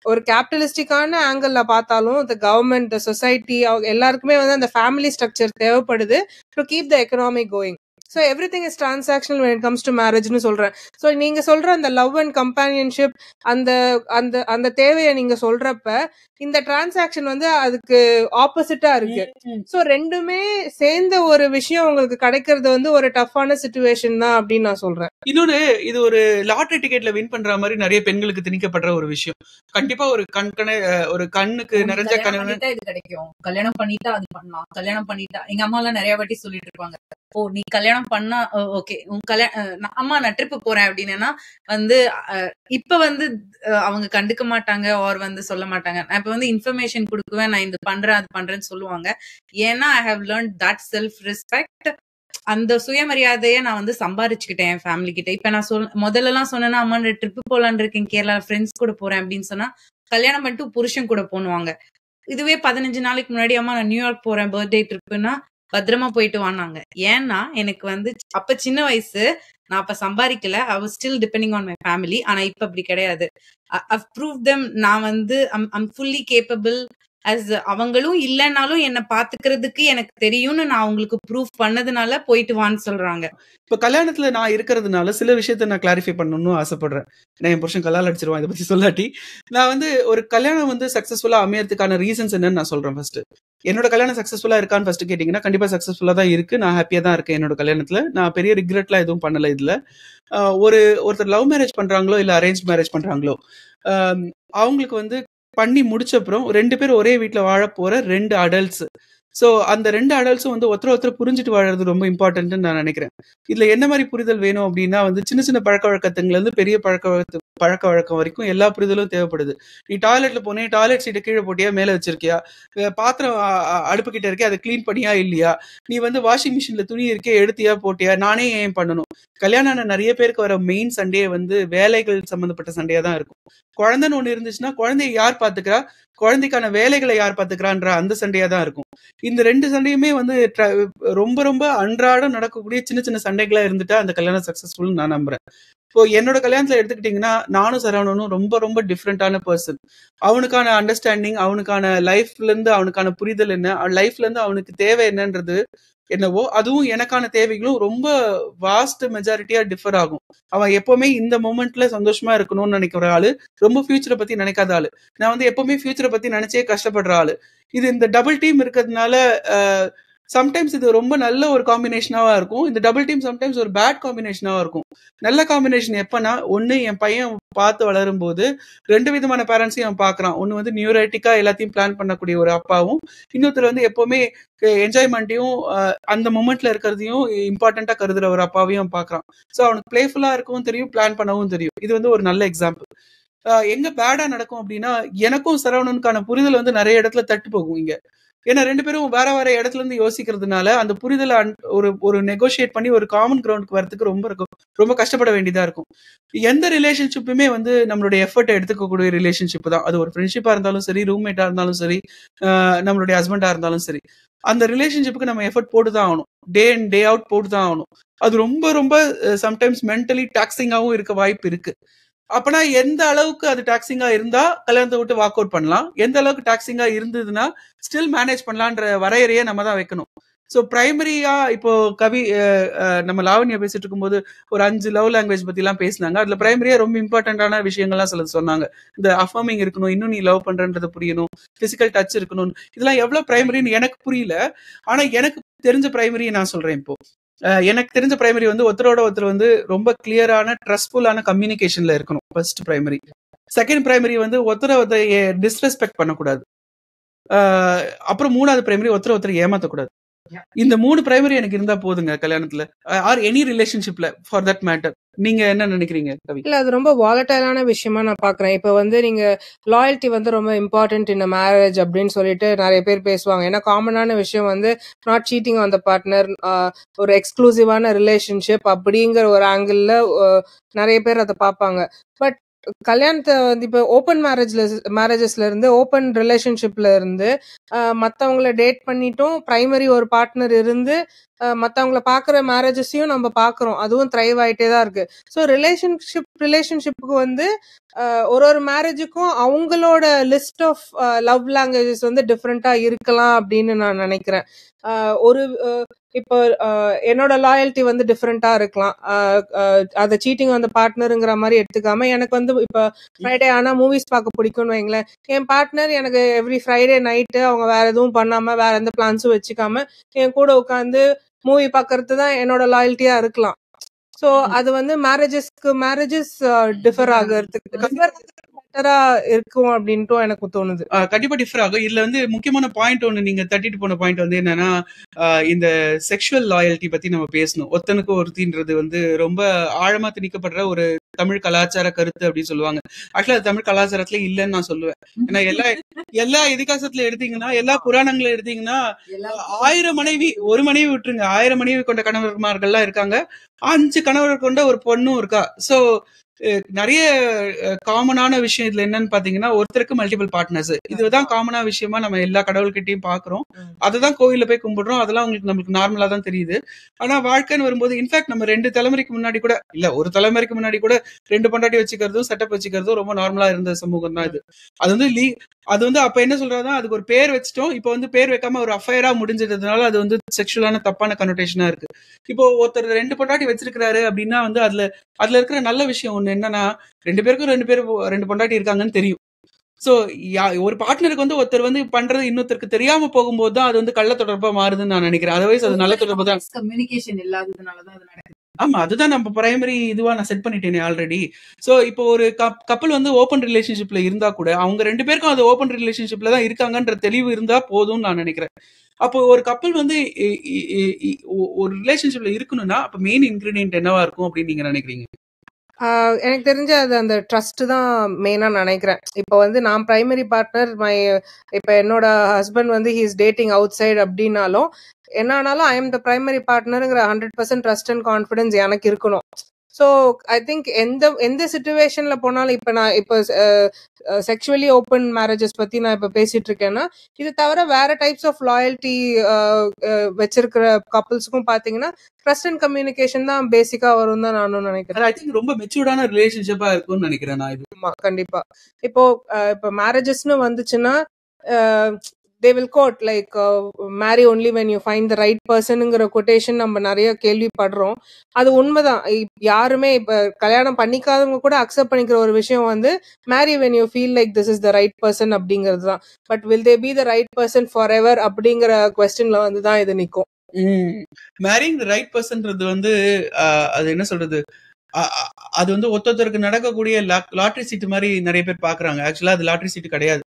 ஒரு கேபிட்டலிஸ்டிக்கான ஆங்கிள் பார்த்தாலும் இந்த கவர்மெண்ட் சொசைட்டி எல்லாருக்குமே வந்து அந்த ஃபேமிலி ஸ்ட்ரக்சர் தேவைப்படுது to keep the economy going so everything is transactional when it comes to மேரேஜ்னு சொல்றேன். ஸோ நீங்க சொல்ற அந்த லவ் அண்ட் கம்பானியன்ஷிப் அந்த அந்த அந்த தேவையை நீங்க சொல்றப்ப இந்த டிரான்சாக்ஷன் வந்து அதுக்கு ஆப்போசிட்டா இருக்கு. ஸோ ரெண்டுமே சேர்ந்த ஒரு விஷயம் உங்களுக்கு கிடைக்கிறது வந்து ஒரு டஃப்பான சுச்சுவேஷன் தான் அப்படின்னு நான் சொல்றேன். இன்னொன்னு இது ஒரு லாட்டரி டிக்கெட்ல வின் பண்ற மாதிரி நிறைய பெண்களுக்கு திணிக்கப்படுற ஒரு விஷயம். கண்டிப்பா ஒரு கண்கண ஒரு கண்ணுக்கு நிறைஞ்ச கனவு இது கிடைக்கும். கல்யாணம் பண்ணிட்டா அது பண்ணலாம். கல்யாணம் பண்ணிட்டா எங்க அம்மா எல்லாம் நிறைய வாட்டி சொல்லிட்டு இருப்பாங்க. ஓ நீ கல்யாணம் பண்ணா ஓகே உன் கல்யாணம் அம்மா நான் ட்ரிப்பு போறேன் அப்படின்னா வந்து இப்ப வந்து அவங்க கண்டுக்க மாட்டாங்க ஆர் வந்து சொல்ல மாட்டாங்க. நான் இப்ப வந்து இன்ஃபர்மேஷன் கொடுக்குவேன் நான் இது பண்றேன் அது பண்றேன்னு சொல்லுவாங்க. ஏன்னா I have learn that self respect அந்த சுயமரியாதைய நான் வந்து சம்பாரிச்சுக்கிட்டேன் என் ஃபேமிலி கிட்ட. இப்ப நான் சொல் முதல்ல எல்லாம் சொன்னேன்னா அம்மா ட்ரிப்பு போலான்னு இருக்கேன் கேரளா ஃப்ரெண்ட்ஸ் கூட போறேன் அப்படின்னு சொன்னா கல்யாணம் பண்ணிட்டு புருஷன் கூட போனுவாங்க இதுவே பதினஞ்சு நாளைக்கு முன்னாடி அம்மா நான் நியூயார்க் போறேன் பர்த்டே ட்ரிப்புன்னா பத்திரமா போயிட்டு வானாங்க ஏன்னா எனக்கு வந்து அப்ப சின்ன வயசு நான் அப்ப சம்பாதிக்கல. I was still depending on my family ஆனா இப்ப அப்படி கிடையாது. ஐ ப்ரூவ் தெம் நான் வந்து ஐம் ஃபுல்லி கேப்பபிள் அஸ் அவங்களும் இல்லைனாலும் என்ன பாத்துக்கிறதுக்கு எனக்கு தெரியும்னு நான் அவங்களுக்கு ப்ரூவ் பண்ணதுனால போயிட்டு வான்னு சொல்றாங்க. இப்ப கல்யாணத்துல நான் இருக்கிறதுனால சில விஷயத்த நான் கிளாரிஃபை பண்ணணும்னு ஆசைப்படுறேன். நான் என் புருஷன் கல்யாணம் அடிச்சிருவான் இதை பத்தி சொல்லாட்டி. நான் வந்து ஒரு கல்யாணம் வந்து சக்சஸ்ஃபுல்லா அமையறதுக்கான ரீசன்ஸ் என்னன்னு நான் சொல்றேன் ஃபர்ஸ்ட் என்னோட கல்யாணம் சக்சஸ்ஃபுல்லா இருக்கான்னு ஃபர்ஸ்ட் கேட்டீங்கன்னா கண்டிப்பா சக்சஸ்ஃபுல்லா தான் இருக்கு. நான் ஹாப்பியா தான் இருக்கேன் என்னோட கல்யாணத்துல. நான் பெரிய ரிக்ரெட்லாம் எதுவும் பண்ணல இதுல. ஒரு ஒருத்தர் லவ் மேரேஜ் பண்றாங்களோ இல்ல அரேஞ்ச் மேரேஜ் பண்றாங்களோ அவங்களுக்கு வந்து பண்ணி முடிச்ச அப்புறம் ரெண்டு பேரும் ஒரே வீட்டில் வாழ போற ரெண்டு அடல்ட்ஸ் ஸோ அந்த ரெண்டு அடல்ட்ஸும் வந்து ஒருத்தர் ஒருத்தர் புரிஞ்சுட்டு வாழறது ரொம்ப இம்பார்ட்டன்ட்னு நான் நினைக்கிறேன். இதுல என்ன மாதிரி புரிதல் வேணும் அப்படின்னா வந்து சின்ன சின்ன பழக்க வழக்கத்துங்கள்ல இருந்து பெரிய பழக்க பழக்க வழக்கம் வரைக்கும் எல்லா புரிதலும் தேவைப்படுது. நீ டாய்லெட்ல போனே டாய்லெட் சீட்டை கீழே போட்டியா மேல வச்சிருக்கியா? பாத்திரம் அ- அடுப்பு கிட்ட இருக்கே அதை கிளீன் பண்ணியா இல்லையா? நீ வந்து வாஷிங் மிஷின்ல துணி இருக்கே எடுத்தியா போட்டியா? நானே ஏன் பண்ணணும்? கல்யாணம் நிறைய பேருக்கு வர மெயின் சண்டே வந்து வேலைகள் சம்மந்தப்பட்ட சண்டையா தான் இருக்கும். குழந்தைன்னு ஒன்று இருந்துச்சுன்னா குழந்தைய யார் பாத்துக்கிறா? குழந்தைக்கான வேலைகளை யார் பாத்துக்கிறான்ற அந்த சண்டையா தான் இருக்கும். இந்த ரெண்டு சண்டையுமே வந்து ரொம்ப ரொம்ப அன்றாடம் நடக்கக்கூடிய சின்ன சின்ன சண்டைகளா இருந்துட்டா அந்த கல்யாணம் சக்சஸ்ஃபுல்னு நான் நம்புறேன். இப்போ என்னோட கல்யாணத்துல எடுத்துக்கிட்டீங்கன்னா நானும் சரவணனும் ரொம்ப ரொம்ப டிஃப்ரெண்டான பர்சன் அவனுக்கான அண்டர்ஸ்டாண்டிங் அவனுக்கான லைஃப்ல இருந்து அவனுக்கான புரிதல் என்ன லைஃப்ல இருந்து அவனுக்கு தேவை என்னன்றது என்னவோ அதுவும் எனக்கான தேவைகளும் ரொம்ப வாஸ்ட் மெஜாரிட்டியா டிஃபர் ஆகும். அவன் எப்பவுமே இந்த மூமெண்ட்ல சந்தோஷமா இருக்கணும்னு நினைக்கிற ஆளு ரொம்ப ஃபியூச்சரை பத்தி நினைக்காத ஆளு. நான் வந்து எப்பவுமே ஃபியூச்சரை பத்தி நினைச்சே கஷ்டப்படுற ஆளு. இது இந்த டபுள் டீம் இருக்கிறதுனால சம்டைம்ஸ் இது ரொம்ப நல்ல ஒரு காம்பினேஷனாவா இருக்கும். இந்த டபுள் டீம் சம்டைம்ஸ் ஒரு பேட் காம்பினேஷனாவா இருக்கும். நல்ல காம்பினேஷன் எப்பனா ஒன்னு என் பையன் பார்த்து வளரும் போது ரெண்டு விதமான பேரண்ட்ஸையும் அவன் பாக்குறான் ஒன்னு வந்து நியூரேட்டிக்கா எல்லாத்தையும் பிளான் பண்ணக்கூடிய ஒரு அப்பாவும் இன்னொருத்தர் வந்து எப்பவுமே என்ஜாய்மெண்ட்டையும் அந்த மூமெண்ட்ல இருக்கிறதையும் இம்பார்ட்டண்டா கருதுற ஒரு அப்பாவையும் அவன் பாக்குறான் ஸோ அவனுக்கு பிளேஃபுல்லா இருக்கவும் தெரியும் பிளான் பண்ணவும் தெரியும். இது வந்து ஒரு நல்ல எக்ஸாம்பிள் எங்க பேடா நடக்கும் அப்படின்னா எனக்கும் சரவணனுக்கான புரிதல் வந்து நிறைய இடத்துல தட்டு போகும் இங்க. ஏன்னா ரெண்டு பேரும் வேற வேற இடத்துல இருந்து யோசிக்கிறதுனால அந்த புரிதலை ஒரு ஒரு நெகோஷியேட் பண்ணி ஒரு காமன் கிரவுண்டுக்கு வரதுக்கு ரொம்ப இருக்கும். ரொம்ப கஷ்டப்பட வேண்டியதா இருக்கும். எந்த ரிலேஷன்ஷிப்புமே வந்து நம்மளுடைய எஃபர்ட்டை எடுத்துக்கக்கூடிய ரிலேஷன்ஷிப் தான். அது ஒரு ஃப்ரெண்ட்ஷிப்பா இருந்தாலும் சரி ரூம்மேட்டா இருந்தாலும் சரி ஆஹ் நம்மளுடைய ஹஸ்பண்டா இருந்தாலும் சரி. அந்த ரிலேஷன்ஷிப்புக்கு நம்ம எஃபர்ட் போட்டு தான் ஆகணும். டே அண்ட் டே அவுட் போட்டு தான் ஆகணும். அது ரொம்ப ரொம்ப சம்டைம்ஸ் மென்டலி டாக்ஸிங்காகவும் இருக்க வாய்ப்பு இருக்கு. அப்பனா எந்த அளவுக்கு அது டாக்ஸிங்கா இருந்தா கல்யாணத்தை விட்டு வாக் அவுட் பண்ணலாம்? எந்த அளவுக்கு டாக்ஸிங்கா இருந்ததுன்னா ஸ்டில் மேனேஜ் பண்ணலான்ற வரையறையை நம்ம தான் வைக்கணும். ஸோ பிரைமரியா இப்போ கவி நம்ம லாவண்யா பேசிட்டு இருக்கும்போது ஒரு அஞ்சு லவ் லாங்குவேஜ் பத்தி எல்லாம் பேசினாங்க. அதுல பிரைமரியா ரொம்ப இம்பார்ட்டன்டான விஷயங்கள்லாம் சில சொன்னாங்க. இந்த அஃபர்மிங் இருக்கணும் இன்னும் நீ லவ் பண்றன்றது புரியணும் பிசிக்கல் டச் இருக்கணும் இதெல்லாம் எவ்வளவு பிரைமரின்னு எனக்கு புரியல. ஆனா எனக்கு தெரிஞ்ச பிரைமரியை நான் சொல்றேன் இப்போ. எனக்கு தெரிஞ்ச பிரைமரி வந்து ஒருத்தரோட ஒருத்தர் வந்து ரொம்ப கிளியரான ட்ரஸ்ட்ஃபுல்லான கம்யூனிகேஷன்ல இருக்கணும். ஃபர்ஸ்ட் பிரைமரி செகண்ட் பிரைமரி வந்து ஒருத்தரை ஒருத்தர் டிஸ்ரெஸ்பெக்ட் பண்ணக்கூடாது. அப்புறம் மூணாவது பிரைமரி ஒருத்தர் ஒருத்தர் ஏமாத்தக்கூடாது. இந்த மூணு பிரைமரி எனக்கு இருந்தா போதுங்க கல்யாணத்துல. ஆர் எனி ரிலேஷன்ஷிப்ல ஃபார் தட் மேட்டர் நீங்க என்ன நினைக்கிறீங்க இல்ல அது ரொம்ப வாலட்டைலான விஷயமா நான் பாக்குறேன். இப்ப வந்து நீங்க லாயல்ட்டி வந்து ரொம்ப இம்பார்ட்டன்ட் இன் மேரேஜ் அப்படின்னு சொல்லிட்டு நிறைய பேர் பேசுவாங்க. ஏன்னா காமனான விஷயம் வந்து not cheating on the partner ஒரு எக்ஸ்க்ளூசிவான ரிலேஷன்ஷிப் அப்படிங்கிற ஒரு ஆங்கிள் நிறைய பேர் அதை பார்ப்பாங்க. பட் கல்யாணத்தை வந்து இப்போ ஓப்பன் மேரேஜ்ல மேரேஜஸ்ல இருந்து ஓப்பன் ரிலேஷன்ஷிப்ல இருந்து மற்றவங்கள டேட் பண்ணிட்டும் பிரைமரி ஒரு பார்ட்னர் இருந்து மற்றவங்கள பார்க்குற மேரேஜஸையும் நம்ம பார்க்குறோம் அதுவும் த்ரைவ் ஆகிட்டே தான் இருக்கு. ஸோ ரிலேஷன்ஷிப் ரிலேஷன்ஷிப்புக்கு வந்து ஒரு ஒரு மேரேஜுக்கும் அவங்களோட லிஸ்ட் ஆஃப் லவ் லாங்குவேஜஸ் வந்து டிஃப்ரெண்ட்டாக இருக்கலாம் அப்படின்னு நான் நினைக்கிறேன். ஒரு இப்போ என்னோட லாயல்ட்டி வந்து டிஃப்ரெண்டா இருக்கலாம். அதை சீட்டிங் அந்த பார்ட்னருங்கிற மாதிரி எடுத்துக்காம எனக்கு வந்து இப்போ ஃப்ரைடே ஆனா மூவிஸ் பார்க்க பிடிக்கும்னு வைங்களேன். என் பார்ட்னர் எனக்கு எவ்ரி ஃப்ரைடே நைட்டு அவங்க வேற எதுவும் பண்ணாம வேற எந்த பிளான்ஸும் வச்சுக்காம என் கூட உட்காந்து மூவி பார்க்கறது தான் என்னோட லாயல்ட்டியா இருக்கலாம். ஸோ அது வந்து மேரேஜஸ்க்கு மேரேஜஸ் டிஃபர் ஆகிறதுக்கு பெட்டரா இருக்கும் அப்படின்ட்டும் எனக்கு தோணுது. ஆஹ் கண்டிப்பா டிஃபர் ஆகும். இதுல வந்து முக்கியமான பாயிண்ட் ஒண்ணு நீங்க தட்டிட்டு போன பாயிண்ட் வந்து என்னன்னா ஆஹ் இந்த செக்ஷுவல் லாயல்ட்டி பத்தி நம்ம பேசணும். ஒருத்தனுக்கு ஒருத்தின்றது வந்து ரொம்ப ஆழமா திணிக்கப்படுற ஒரு தமிழ் கலாச்சார கருத்து அப்படின்னு சொல்லுவாங்க. ஆக்சுவலா அது தமிழ் கலாச்சாரத்துல இல்லைன்னு நான் சொல்லுவேன். ஏன்னா எல்லா எல்லா இதிகாசத்துல எடுத்தீங்கன்னா எல்லா புராணங்களை எடுத்தீங்கன்னா ஆயிரம் மனைவி ஒரு மனைவி விட்டுருங்க. ஆயிரம் மனைவி கொண்ட கணவர்மார்கள்லாம் இருக்காங்க. அஞ்சு கணவர் கொண்ட ஒரு பொண்ணும் இருக்கா. சோ நிறைய காமனான விஷயம் இதுல என்னன்னு பாத்தீங்கன்னா ஒருத்தருக்கு மல்டிபிள் பார்ட்னர்ஸ் இதுதான் காமனா விஷயமா நம்ம எல்லா கடவுள்கிட்டயும் பாக்குறோம். அதுதான் கோயில்ல போய் கும்பிடுறோம். அதெல்லாம் உங்களுக்கு நம்மளுக்கு நார்மலா தான் தெரியுது. ஆனா வாழ்க்கைன்னு வரும்போது இன்ஃபேக்ட் நம்ம ரெண்டு தலைமுறைக்கு முன்னாடி கூட இல்ல ஒரு தலைமுறைக்கு முன்னாடி கூட ரெண்டு பொண்டாட்டி வச்சுக்கிறதும் செட்டப் வச்சுக்கிறதும் ரொம்ப நார்மலா இருந்த சமூகம் தான் இது. அது வந்து லீ அது வந்து அப்ப என்ன சொல்றாங்கன்னா அதுக்கு ஒரு பேர் வச்சுட்டோம். இப்போ வந்து பேர் வைக்காம ஒரு அஃபயரா முடிஞ்சதுனால அது வந்து செக்ஷுவலான தப்பான கனோட்டேஷனா இருக்கு. இப்போ ஒருத்தர் ரெண்டு பொண்டாட்டி வச்சிருக்காரு அப்படின்னா வந்து அதுல அதுல இருக்கிற நல்ல விஷயம் ஒண்ணு என்னன்னா ரெண்டு பேருக்கும் ரெண்டு பேரும் ரெண்டு பொண்டாட்டி இருக்காங்கன்னு தெரியும். சோ ஒரு பார்ட்னருக்கு வந்து ஒருத்தர் வந்து பண்றது இன்னொருத்தருக்கு தெரியாம போகும்போது தான் அது வந்து கள்ள தொடர்பா மாறுதுன்னு நான் நினைக்கிறேன். அதர்வைஸ் அது நல்ல தொடர்பு தான். கம்யூனிகேஷன் இல்லாததுனாலதான் அது நடக்குது. ஆமா அதுதான் நம்ம பிரைமரி இதுவா நான் செட் பண்ணிட்டேனே ஆல்ரெடி சோ இப்போ ஒரு கப்பல் வந்து ஓப்பன் ரிலேஷன்ஷிப்ல இருந்தா கூட அவங்க ரெண்டு பேருக்கும் அது ஓப்பன் ரிலேஷன்ஷிப்ல தான் இருக்காங்கன்ற தெளிவு இருந்தா போதும்னு நான் நினைக்கிறேன். அப்போ ஒரு கப்பல் வந்து ஒரு ரிலேஷன்ஷிப்ல இருக்கணும்னா அப்ப மெயின் இன்கிரீடியன்ட் என்னவா இருக்கும் அப்படின்னு நீங்க நினைக்கிறீங்க? ஆஹ் எனக்கு தெரிஞ்ச அது அந்த ட்ரஸ்ட் தான் மெயினா நினைக்கிறேன். இப்போ வந்து நான் பிரைமரி பார்ட்னர் மை இப்போ என்னோட ஹஸ்பண்ட் வந்து he is dating outside அப்படின்னாலும் என்ன ஆனாலும் I am the primary பார்ட்னருங்கிற hundred percent trust and confidence எனக்கு இருக்கணும். ஸோ ஐ திங்க் எந்த எந்த சுச்சுவேஷன்ல போனாலும் இப்போ நான் இப்போ செக்ஷுவலி ஓப்பன் மேரேஜஸ் பத்தி நான் இப்போ பேசிட்டு இருக்கேன்னா இது தவிர வேற டைப்ஸ் ஆஃப் லாயல்ட்டி வச்சிருக்கிற கப்புள்ஸுக்கும் பாத்தீங்கன்னா ட்ரஸ்ட் அண்ட் கம்யூனிகேஷன் தான் பேசிக்கா வரும் தான் நானும் நினைக்கிறேன். ஐ திங்க் ரொம்ப மெச்சூர்டான ரிலேஷன்ஷிப்பா இருக்கும்னு நினைக்கிறேன் நான் இது. கண்டிப்பா. இப்போ இப்போ மேரேஜஸ்னு வந்துச்சுன்னா they will quote like marry only when you find the right பர்சனுங்கிற quotation நம்ம நிறைய கேள்விப்படுறோம். அது உண்மைதான். யாருமே இப்ப கல்யாணம் பண்ணிக்காதவங்க கூட அக்செப்ட் பண்ணிக்கிற ஒரு விஷயம் வந்து marry when you feel like this is the right person அப்படிங்கிறது தான் but will they be the right person forever அப்படிங்கிற கொஸ்டின்ல வந்து தான் இது நிற்கும் மேரிங் த ரைட் பர்சன்றது வந்து ஆஹ், அது என்ன சொல்றது? அது வந்து ஒருத்தருக்கு நடக்கக்கூடிய லாட்ரி சீட்டு மாதிரி நிறைய பேர் பாக்குறாங்க. ஆக்சுவலா அது லாட்ரி சீட்டு கிடையாது.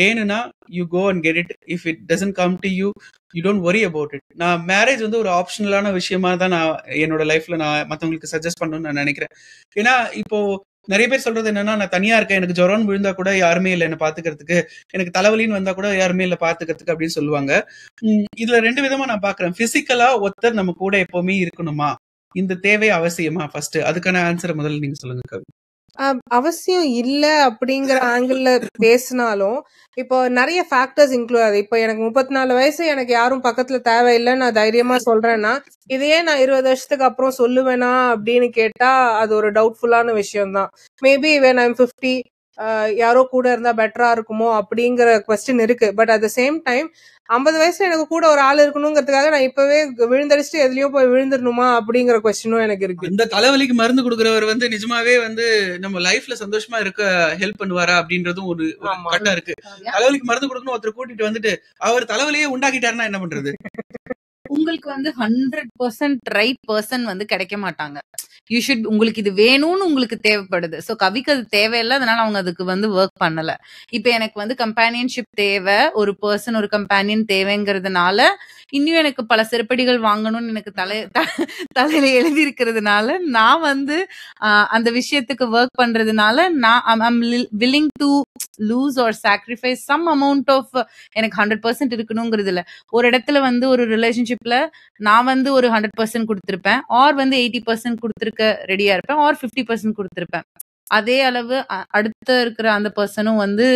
வேணும்னா you go and get it if it doesn't come to you you don't worry about it நான் மேரேஜ் வந்து ஒரு ஆப்ஷனலான விஷயமா தான் நான் என்னோட லைஃப்ல நான் மத்தவங்களுக்கு சஜஸ்ட் பண்ணணும்னு நான் நினைக்கிறேன். ஏன்னா இப்போ நிறைய பேர் சொல்றது என்னன்னா நான் தனியா இருக்கேன். எனக்கு ஜுரம் விழுந்தா கூட யாருமே இல்லை என்ன பாத்துக்கிறதுக்கு. எனக்கு தலைவலின்னு வந்தா கூட யாருமே இல்லை பாத்துக்கிறதுக்கு அப்படின்னு சொல்லுவாங்க. இதுல ரெண்டு விதமா நான் பாக்குறேன். பிசிக்கலா ஒருத்தர் நம்ம கூட எப்பவுமே இருக்கணுமா? இந்த தேவை அவசியமா? ஃபர்ஸ்ட் அதுக்கான ஆன்சர் முதல்ல நீங்க சொல்லுங்க கவி. அஹ் அவசியம் இல்ல அப்படிங்கிற ஆங்கிள் பேசினாலும் இப்போ நிறைய ஃபேக்டர்ஸ் இன்க்ளூட் ஆகுது. இப்போ எனக்கு முப்பத்தி நாலு வயசு எனக்கு யாரும் பக்கத்துல தேவையில்லை நான் தைரியமா சொல்றேன்னா இதையே நான் இருபது வருஷத்துக்கு அப்புறம் சொல்லுவேனா அப்படின்னு கேட்டா அது ஒரு டவுட்ஃபுல்லான விஷயம் தான் மேபி வென் ஐம் ஃபிஃப்டி யாரோ கூட இருந்தா பெட்டரா இருக்குமோ அப்படிங்கிற கொஸ்டின் இருக்கு. But at the same time ஐம்பது வயசுல எனக்கு கூட ஒரு ஆள் இருக்கணுங்கிறதுக்காக நான் இப்பவே விழுந்தடிச்சுட்டு எதுலயோ போய் விழுந்துடணுமா அப்படிங்கிற கொஸ்டினும் எனக்கு இருக்கு. இந்த தலைவலிக்கு மருந்து கொடுக்கறவர் வந்து நிஜமாவே வந்து நம்ம லைஃப்ல சந்தோஷமா இருக்க ஹெல்ப் பண்ணுவாரா அப்படின்றதும் ஒரு. கட்டம் இருக்கு. தலைவலிக்கு மருந்து கொடுக்கணும் ஒருத்தர் கூட்டிட்டு வந்துட்டு அவர் தலைவலியே உண்டாக்கிட்டாருன்னா என்ன பண்றது? உங்களுக்கு வந்து ஹண்ட்ரட் பர்சன்ட் ரைட் பர்சன் வந்து கிடைக்க மாட்டாங்க. யூ ஷுட் உங்களுக்கு இது வேணும்னு உங்களுக்கு தேவைப்படுது. ஸோ கவிக்கு அது தேவையில்லை அதனால அவங்க அதுக்கு வந்து ஒர்க் பண்ணல. இப்போ எனக்கு வந்து கம்பேனியன்ஷிப் தேவை ஒரு பர்சன் ஒரு கம்பேனியன் தேவைங்கிறதுனால இன்னும் எனக்கு பல செருப்படிகள் வாங்கணும்னு எனக்கு தலை தலையில எழுதி இருக்கிறதுனால நான் வந்து அந்த விஷயத்துக்கு ஒர்க் பண்றதுனால நான் willing to lose or sacrifice some amount of எனக்கு ஹண்ட்ரட் பர்சன்ட் இருக்கணுங்கிறது இல்ல. ஒரு இடத்துல வந்து ஒரு ரிலேஷன்ஷிப்ல நான் வந்து ஒரு ஹண்ட்ரட் பர்சன்ட் கொடுத்துருப்பேன் ஆர் வந்து எயிட்டி பர்சன்ட் கொடுத்துருக்க ரெடியா இருப்பேன் ஆர் ஃபிஃப்டி பர்சன்ட் கொடுத்துருப்பேன். அதே அளவு அடுத்த இருக்கிற அந்த பர்சனும் வந்து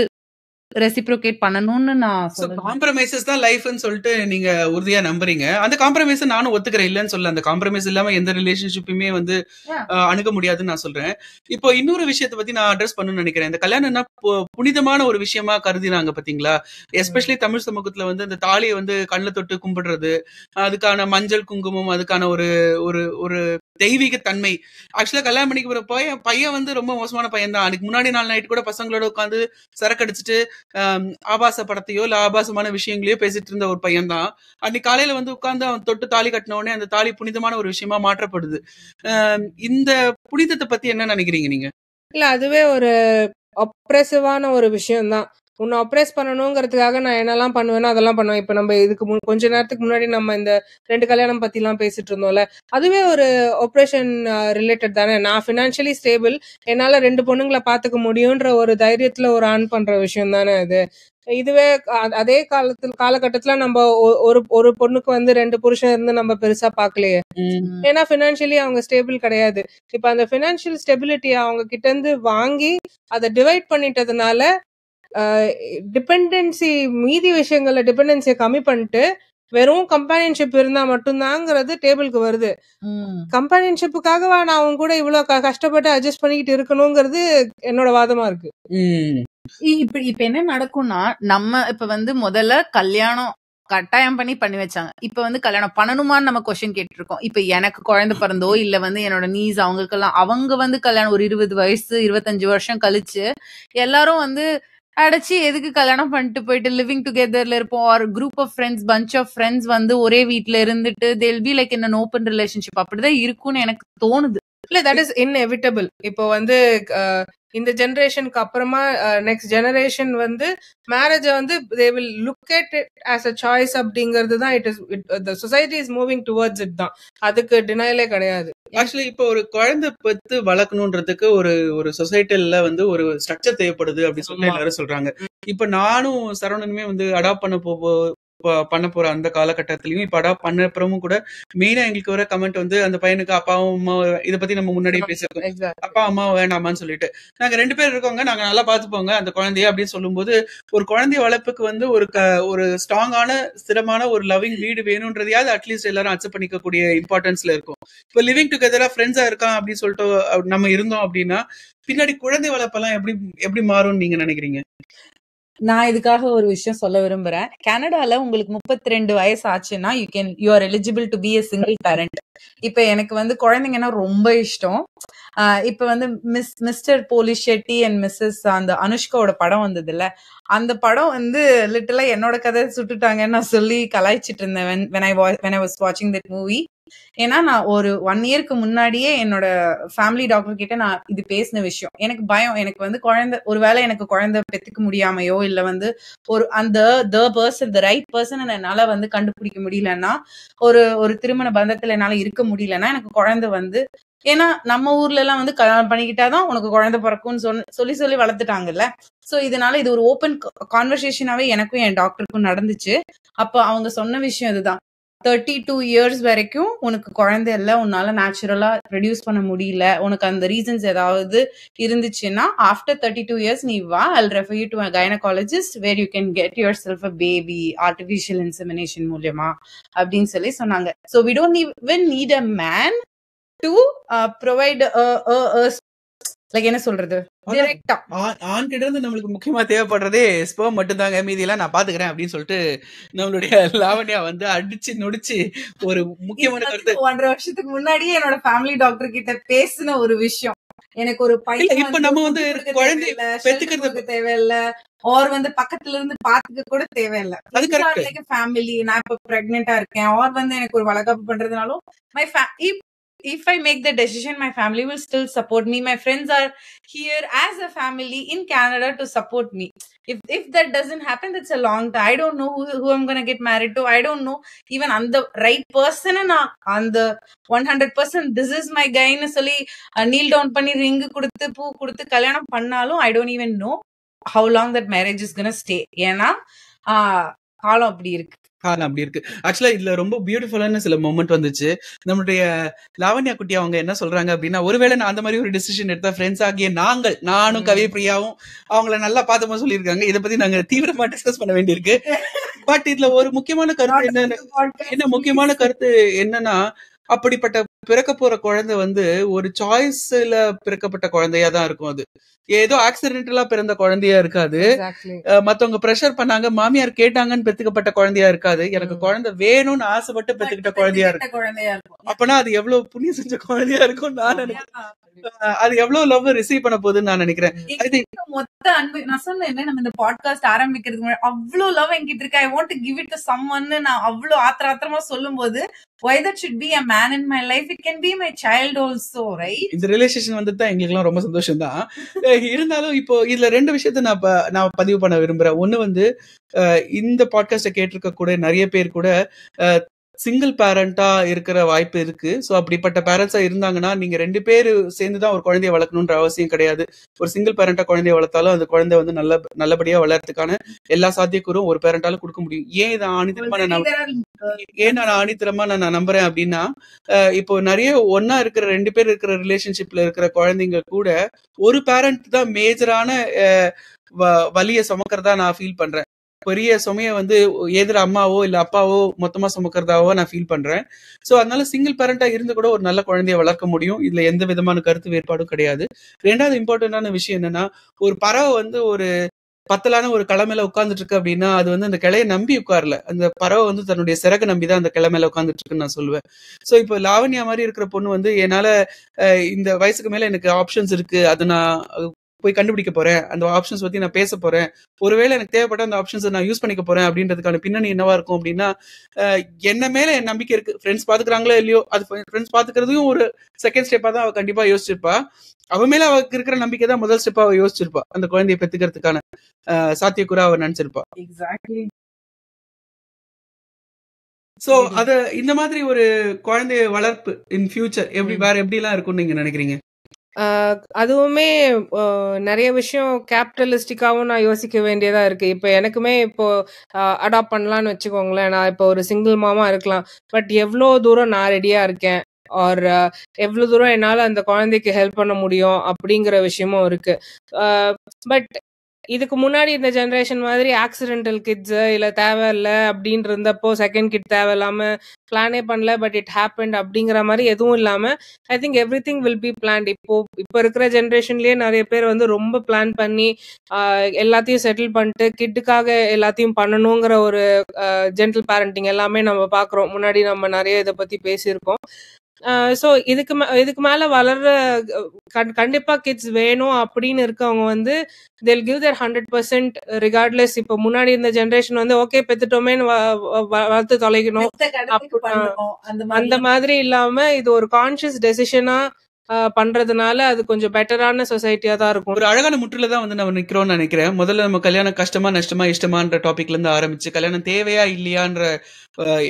ரெசிப்ரோகேட் பண்ணணும்னு நான் காம்ப்ரமைசஸ் தான் லைஃப்னு சொல்லிட்டு நீங்க உறுதியா நம்புறீங்க. அந்த காம்ப்ரமைஸ் நானும் ஒத்துக்கிறேன் இல்லைன்னு சொல்ல அந்த காம்ப்ரமைஸ் இல்லாம எந்த ரிலேஷன்ஷிப்புமே வந்து அணுக முடியாதுன்னு நான் சொல்றேன். இப்போ இன்னொரு விஷயத்தை பத்தி நான் அட்ரஸ் பண்ணணும்னு நினைக்கிறேன். இந்த கல்யாணம்னா புனிதமான ஒரு விஷயமா கருதினாங்க பாத்தீங்களா? எஸ்பெஷலி தமிழ் சமூகத்துல வந்து இந்த தாலியை வந்து கண்ணில் தொட்டு கும்பிடுறது அதுக்கான மஞ்சள் குங்குமம் அதுக்கான ஒரு ஒரு ஒரு தெய்வீக தன்மை. ஆக்சுவலா கல்யாணம் பண்ணிக்க போற பையன் பையன் வந்து ரொம்ப மோசமான பையன் தான் அன்னைக்கு முன்னாடி நாள் நைட் கூட பசங்களோட உட்காந்து சரக்கு அடிச்சுட்டு ஆபாச படத்தையோ இல்ல ஆபாசமான விஷயங்களையோ பேசிட்டு இருந்த ஒரு பையன் தான் அன்னைக்கு காலையில வந்து உட்கார்ந்து அவன் தொட்டு தாலி கட்டின உடனே அந்த தாலி புனிதமான ஒரு விஷயமா மாற்றப்படுது. இந்த புனிதத்தை பத்தி என்ன நினைக்கிறீங்க நீங்க? இல்ல அதுவே ஒரு ஒப்ரெசிவான ஒரு விஷயம் தான் உன்னை ஒப்ரெஸ் பண்ணணுங்கிறதுக்காக நான் என்னெல்லாம் பண்ணுவேனோ அதெல்லாம் பண்ணுவேன். இப்ப நம்ம இதுக்கு முன் கொஞ்ச நேரத்துக்கு முன்னாடி நம்ம இந்த ரெண்டு கல்யாணம் எல்லாம் பேசிட்டு இருந்தோம்ல அதுவே ஒரு ஆப்ரேஷன் ரிலேட்டட் தானே? நான் ஃபினான்ஷியலி ஸ்டேபிள் என்னால ரெண்டு பொண்ணுங்களை பாத்துக்க முடியும்ன்ற ஒரு தைரியத்துல ஒரு ஆன் பண்ற விஷயம் தானே அது. இதுவே அதே காலத்துல காலகட்டத்துல நம்ம ஒரு ஒரு பொண்ணுக்கு வந்து ரெண்டு புருஷன் இருந்து நம்ம பெருசா பாக்கலையே. ஏன்னா ஃபினான்ஷியலி அவங்க ஸ்டேபிள் கிடையாது. இப்ப அந்த ஃபினான்ஷியல் ஸ்டெபிலிட்டி அவங்க கிட்ட இருந்து வாங்கி அதை டிவைட் பண்ணிட்டதுனால டிபெண்டன்சி மீதி விஷயங்கள்ல டிபெண்டன்சியை கம்மி பண்ணிட்டு வெறும் கம்பானியன்ஷிப் இருந்தா மட்டும்தாங்கிறது டேபிளுக்கு வருது. கம்பானியன்ஷிப்புக்காகவா நான் அவங்க கூட இவ்வளவு கஷ்டப்பட்டு அட்ஜஸ்ட் பண்ணிக்கிட்டு இருக்கணுங்கிறது என்னோட வாதமா இருக்கு. இப்ப இப்ப என்ன நடக்கும்னா நம்ம இப்ப வந்து முதல்ல கல்யாணம் கட்டாயம் பண்ணி பண்ணி வச்சாங்க. இப்ப வந்து கல்யாணம் பண்ணணுமான்னு நம்ம கொஸ்டின் கேட்டிருக்கோம். இப்ப எனக்கு குழந்தை பிறந்தோ இல்ல வந்து என்னோட நீஸ் அவங்களுக்கெல்லாம் அவங்க வந்து கல்யாணம் ஒரு இருபது வயசு இருபத்தஞ்சு வருஷம் கழிச்சு எல்லாரும் வந்து அடைச்சி எதுக்கு கல்யாணம் பண்ணிட்டு போயிட்டு லிவிங் டுகெதர்ல இருப்போம்? ஒரு group of friends bunch of friends வந்து ஒரே வீட்ல இருந்துட்டு they'll be like in open relationship அப்படிதான் இருக்கும்னு எனக்கு தோணுது. இல்ல தட் இஸ் இன்எவிட்டபிள் இப்போ வந்து இந்த ஜெனரேஷனுக்கு அப்புறமா நெக்ஸ்ட் ஜெனரேஷன் வந்து மேரேஜ வந்து they will look at it as a choice அப்படிங்கிறது தான் it is the society is moving towards it தான். அதுக்கு டினைலே கிடையாது. ஆக்சுவலி இப்போ ஒரு குழந்தை பெத்து வளர்க்கணுன்றதுக்கு ஒரு ஒரு சொசைட்டில வந்து ஒரு ஸ்ட்ரக்சர் தேவைப்படுது அப்படின்னு சொல்லி. எல்லாரும் சொல்றாங்க. இப்ப நானும் சரவணனுமே வந்து அடாப்ட் பண்ண ப- பண்ண போற அந்த காலகட்டத்திலயும். இப்ப அடாப்ட் பண்ண அப்புறமும் கூட மெயினா எங்களுக்கு வர கமெண்ட் வந்து அந்த பையனுக்கு அப்பாவும் அம்மா இத பத்தி நம்ம முன்னாடியே பேசியிருக்கோம். அப்பா அம்மா வேண்டாமான்னு சொல்லிட்டு. நாங்க ரெண்டு பேர் இருக்கோங்க. நாங்க நல்லா பாத்துப்போங்க. அந்த குழந்தைய அப்படின்னு சொல்லும்போது ஒரு குழந்தை வளர்ப்புக்கு வந்து ஒரு ஒரு ஸ்ட்ராங்கான ஸ்திரமான ஒரு லவ்விங் வீடு வேணும்ன்றதையாவது அட்லீஸ்ட் எல்லாரும் அக்செப்ட் பண்ணிக்கக்கூடிய இம்பார்ட்டன்ஸ்ல இருக்கும். இப்போ லிவிங் டுகெதரா ஃப்ரெண்ட்ஸா இருக்கான் அப்படின்னு சொல்லிட்டு நம்ம இருந்தோம் அப்படின்னா பின்னாடி குழந்தை வளர்ப்பெல்லாம் எப்படி எப்படி மாறும்னு நீங்க நினைக்கிறீங்க? நான் இதுக்காக ஒரு விஷயம் சொல்ல விரும்புறேன். கனடால உங்களுக்கு முப்பத்தி ரெண்டு வயசு ஆச்சுன்னா you can you are eligible to be a single parent இப்ப எனக்கு வந்து குழந்தைங்கன்னா ரொம்ப இஷ்டம். ஆஹ் இப்ப வந்து மிஸ் மிஸ்டர் போலி ஷெட்டி அண்ட் மிஸ்ஸஸ் அந்த அனுஷ்காவோட படம் வந்தது இல்ல அந்த படம் வந்து லிட்டலா என்னோட கதை சுட்டுட்டாங்கன்னு நான் சொல்லி கலாய்ச்சிட்டு இருந்தேன் வென் ஐ வாஸ் வாட்சிங் தட் மூவி ஏன்னா நான் ஒரு ஒன் இயர்க்கு முன்னாடியே என்னோட ஃபேமிலி டாக்டர் கிட்ட நான் இது பேசின விஷயம். எனக்கு பயம். எனக்கு வந்து குழந்தை ஒருவேளை எனக்கு குழந்தை பெத்துக்க முடியாமையோ இல்ல வந்து ஒரு அந்த the person the right person என்னால வந்து கண்டுபிடிக்க முடியலன்னா ஒரு ஒரு திருமண பந்தத்துல என்னால இருக்க முடியலன்னா எனக்கு குழந்தை வந்து ஏன்னா நம்ம ஊர்ல எல்லாம் வந்து கல்யாணம் பண்ணிக்கிட்டாதான் உனக்கு குழந்தை பிறக்கும்னு சொன்ன சொல்லி சொல்லி வளர்த்துட்டாங்கல்ல. சோ இதனால இது ஒரு ஓப்பன் கான்வர்சேஷனாவே எனக்கும் என் டாக்டருக்கும் நடந்துச்சு. அப்ப அவங்க சொன்ன விஷயம் இதுதான். தேர்ட்டி டூ இயர்ஸ் வரைக்கும் உனக்கு குழந்தை இல்ல உன்னால நேச்சுரலா ப்ரொடியூஸ் பண்ண முடியல உனக்கு அந்த ரீசன்ஸ் ஏதாவது இருந்துச்சுன்னா ஆஃப்டர் தேர்ட்டி டூ இயர்ஸ் நீ வா அல் refer you to gynaecologist where you can get yourself a baby artificial insemination மூலியமா அப்படின்னு சொல்லி சொன்னாங்க. So we don't even need a man to provide like என்ன சொல்றது? டிரெக்டா ஆண் கிட்ட இருந்து நம்மளுக்கு முக்கியமா தேவைப்படுறதே ஸ்பெர்ம் மட்டும்தாங்க. மீதி எல்லாம் நான் பாத்துக்கிறேன் அப்படின்னு சொல்லிட்டு நம்மளுடைய லாவண்யா வந்து அடிச்சு நொடிச்சு ஒரு முக்கியமான கருத்து ஒன்றரை வருஷத்துக்கு முன்னாடியே என்னோட ஃபேமிலி டாக்டர் கிட்ட பேசின ஒரு விஷயம். எனக்கு ஒரு பையன் இப்ப நம்ம வந்து குழந்தை தேவையில்ல, பெத்துக்கிறது- shelter கொடுக்க தேவையில்ல. ஆர் வந்து பக்கத்துல இருந்து பாத்துக்க கூட தேவையில்ல. அது. ஃபேமிலி நான் இப்ப பிரெக்னெண்டா இருக்கேன். ஆர் வந்து எனக்கு ஒரு வளகாப்பு பண்றதுனாலும் my if I make the decision, my family will still support me. My friends are here as a family in Canada to support me. If if that doesn't happen, that's a long time. I don't know who, who I'm gonna get married to. I don't know even on the right person and on the 100% this is my guy ன்னு சொல்லி kneel down பண்ணி ring கொடுத்து பூ கொடுத்து கல்யாணம் பண்ணாலும் I don't even know how long that marriage is gonna stay ஏன்னா காலம் அப்படி இருக்கு காலம் அப்படி இருக்கு. ஆக்சுவலா இதுல ரொம்ப பியூட்டிஃபுல்லான சில மொமெண்ட் வந்துச்சு. நம்மளுடைய லாவண்யா குட்டி அவங்க என்ன சொல்றாங்க அப்படின்னா ஒருவேளை நான் அந்த மாதிரி ஒரு டிசிஷன் எடுத்த ஃப்ரெண்ட்ஸ் ஆகிய நாங்கள் நானும். கவி பிரியாவும் அவங்கள நல்லா பார்த்தோமா சொல்லியிருக்காங்க. இதை பத்தி நாங்க தீவிரமா டிஸ்கஸ் பண்ண வேண்டியிருக்கு. பட் இதுல ஒரு முக்கியமான கருத்து என்ன என்ன முக்கியமான கருத்து என்னன்னா அப்படிப்பட்ட பிறக்க போற குழந்தை வந்து ஒரு சாய்ஸ்ல பிறக்கப்பட்ட குழந்தையா தான் இருக்கும் அது. ஏதோ ஆக்சிடென்டலா பிறந்த குழந்தையா இருக்காது. மத்தவங்க ப்ரெஷர் பண்ணாங்க மாமியார் கேட்டாங்கன்னு பெத்துக்கப்பட்ட குழந்தையா இருக்காது. எனக்கு. குழந்தை வேணும்னு ஆசைப்பட்டு பெத்துக்கிட்ட குழந்தையா இருக்கும். அப்பனா அது எவ்வளவு புண்ணியம் செஞ்ச குழந்தையா இருக்கும் நான் நினைக்கிறேன். அது எவ்வளவு லவ் ரிசீவ் பண்ண போகுதுன்னு நான் நினைக்கிறேன். மொத்த அன்பு நான் சொன்னேன் நம்ம இந்த பாட்காஸ்ட் ஆரம்பிக்கிறதுக்கு முன்னாடி அவ்வளவு லவ் என்கிட்ட இருக்கு? I want to give it to சம்வன்னு நான் அவ்வளவு ஆத்திர ஆத்திரமா சொல்லும்போது why that should be a man in my life it can be my child also right? இந்த ரிலேஷன் வந்து தான் எங்களுக்கு எல்லாம் ரொம்ப சந்தோஷம் தான் இருந்தாலும் இப்போ இதுல ரெண்டு விஷயத்த நான் ப- நான் பதிவு பண்ண விரும்புறேன். ஒண்ணு வந்து இந்த பாட்காஸ்ட கேட்டிருக்க கூட நிறைய பேர் கூட சிங்கிள் பேரண்டா இருக்கிற வாய்ப்பு இருக்கு. ஸோ அப்படிப்பட்ட பேரண்ட்ஸா இருந்தாங்கன்னா நீங்க ரெண்டு பேர் சேர்ந்து தான் ஒரு குழந்தைய வளர்க்கணுன்ற அவசியம் கிடையாது. ஒரு சிங்கிள் பேரண்டா குழந்தைய வளர்த்தாலும் அந்த குழந்தை வந்து நல்ல நல்லபடியா வளர்றதுக்கான எல்லா சாத்தியக்கூறும் ஒரு பேரண்டால கொடுக்க முடியும். ஏன் இதை ஆணித்தரமா நான் நம்ப- ஏன் நான் ஆணித்தரமா நான் நான் நம்புறேன் அப்படின்னா இப்போ நிறைய ஒன்னா இருக்கிற ரெண்டு பேர் இருக்கிற ரிலேஷன்ஷிப்ல இருக்கிற குழந்தைங்க கூட ஒரு பேரண்ட் தான் மேஜரான வலியை சுமக்கிறதா நான் ஃபீல் பண்றேன். பெரிய சுமைய வந்து எதிர அம்மாவோ இல்ல அப்பாவோ மொத்தமா சுமக்கிறதாவோ நான் ஃபீல் பண்றேன். சோ அதனால சிங்கிள் பேரண்டா இருந்து கூட ஒரு நல்ல குழந்தைய வளர்க்க முடியும். இதுல எந்த விதமான கருத்து வேறுபாடும் கிடையாது. ரெண்டாவது இம்பார்ட்டன்டான விஷயம் என்னன்னா ஒரு பறவை வந்து ஒரு பத்தலான ஒரு கிளை மேல உட்கார்ந்துட்டு இருக்கு அப்படின்னா அது வந்து அந்த கிளைய நம்பி உட்காரல. அந்த பறவை வந்து தன்னுடைய சிறகு நம்பி தான் அந்த கிளை மேல உட்கார்ந்துட்டு இருக்குன்னு நான் சொல்லுவேன். ஸோ இப்போ லாவண்யா மாதிரி இருக்கிற பொண்ணு வந்து என்னால இந்த வயசுக்கு மேல எனக்கு ஆப்ஷன்ஸ் இருக்கு. அதை நான் போய் கண்டுபிடிக்க போறேன். அந்த ஆப்ஷன்ஸ் பத்தி நான் பேச போறேன். ஒருவேளை எனக்கு தேவைப்பட்ட அந்த ஆப்ஷன்ஸ் நான் யூஸ் பண்ணிக்க போறேன் அப்படின்றதுக்கான பின்னணி என்னவா இருக்கும் அப்படின்னா என்ன மேல என் நம்பிக்கை இருக்கு? ஃப்ரெண்ட்ஸ் பாத்துக்கிறாங்களோ இல்லையோ? அது ஃப்ரெண்ட்ஸ் பாத்துக்கிறதையும் ஒரு செகண்ட் ஸ்டெப்பா தான் அவ கண்டிப்பா யோசிச்சிருப்பா. அவ மேல அவருக்கு இருக்கிற நம்பிக்கை தான் முதல் ஸ்டெப்பா அவ யோசிச்சிருப்பா. அந்த குழந்தையை பெத்துக்கிறதுக்கான சாத்தியக்கூறா அவ நினைச்சிருப்பா. எக்ஸாக்ட்லி சோ அத இந்த மாதிரி ஒரு குழந்தைய வளர்ப்பு இன் ஃபியூச்சர் எப்படி. வேற எப்படி எல்லாம் இருக்கும்னு நீங்க நினைக்கிறீங்க? அதுவுமே நிறைய விஷயம் கேபிட்டலிஸ்டிக்காவும் நான் யோசிக்க வேண்டியதா இருக்கு. இப்போ எனக்குமே இப்போ அடாப்ட் பண்ணலாம்னு வச்சுக்கோங்களேன். நான் இப்போ ஒரு சிங்கிள் மாமா இருக்கலாம். பட் எவ்வளோ தூரம் நான் ரெடியா இருக்கேன்? ஆர் எவ்வளோ தூரம் என்னால் அந்த குழந்தைக்கு ஹெல்ப் பண்ண முடியும்? அப்படிங்கிற விஷயமும் இருக்கு. பட் இதுக்கு முன்னாடி இந்த ஜென்ரேஷன் மாதிரி ஆக்சிடென்டல் கிட்ஸ் இல்ல தேவையில்ல அப்படின்னு இருந்தப்போ செகண்ட் கிட் தேவையில்லாம பிளானே பண்ணல பட் இட் ஹேப்பன் அப்படிங்கிற மாதிரி எதுவும் இல்லாம I think everything will be planned இப்போ இப்போ இருக்கிற ஜென்ரேஷன்லயே நிறைய பேர் வந்து ரொம்ப பிளான் பண்ணி எல்லாத்தையும் செட்டில் பண்ணிட்டு கிட்டுக்காக எல்லாத்தையும் பண்ணணுங்கிற ஒரு ஜென்டல் பேரண்டிங் எல்லாமே நம்ம பாக்குறோம். முன்னாடி நம்ம நிறைய இதை பத்தி பேசியிருக்கோம். ஸோ இதுக்கு மே இதுக்கு மேல வளர்ற கண்டிப்பா கிட்ஸ் வேணும் அப்படின்னு இருக்கவங்க வந்து they'll give their hundred percent regardless இப்போ முன்னாடி இந்த ஜென்ரேஷன் வந்து ஓகே பெத்துட்டோமேன்னு வளர்த்து தொலைக்கணும். அந்த அந்த மாதிரி இல்லாம இது ஒரு கான்ஷியஸ் டெசிஷனா பண்றதுனால அது கொஞ்சம் பெட்டரான சொசைட்டியா தான் இருக்கும். ஒரு அழகான முற்றுல தான் வந்து நம்ம நிக்கிறோம்னு நினைக்கிறேன். முதல்ல நம்ம கல்யாணம் கஷ்டமா நஷ்டமா இஷ்டமான்ற டாபிக்ல இருந்து ஆரம்பிச்சு கல்யாணம் தேவையா இல்லையான்ற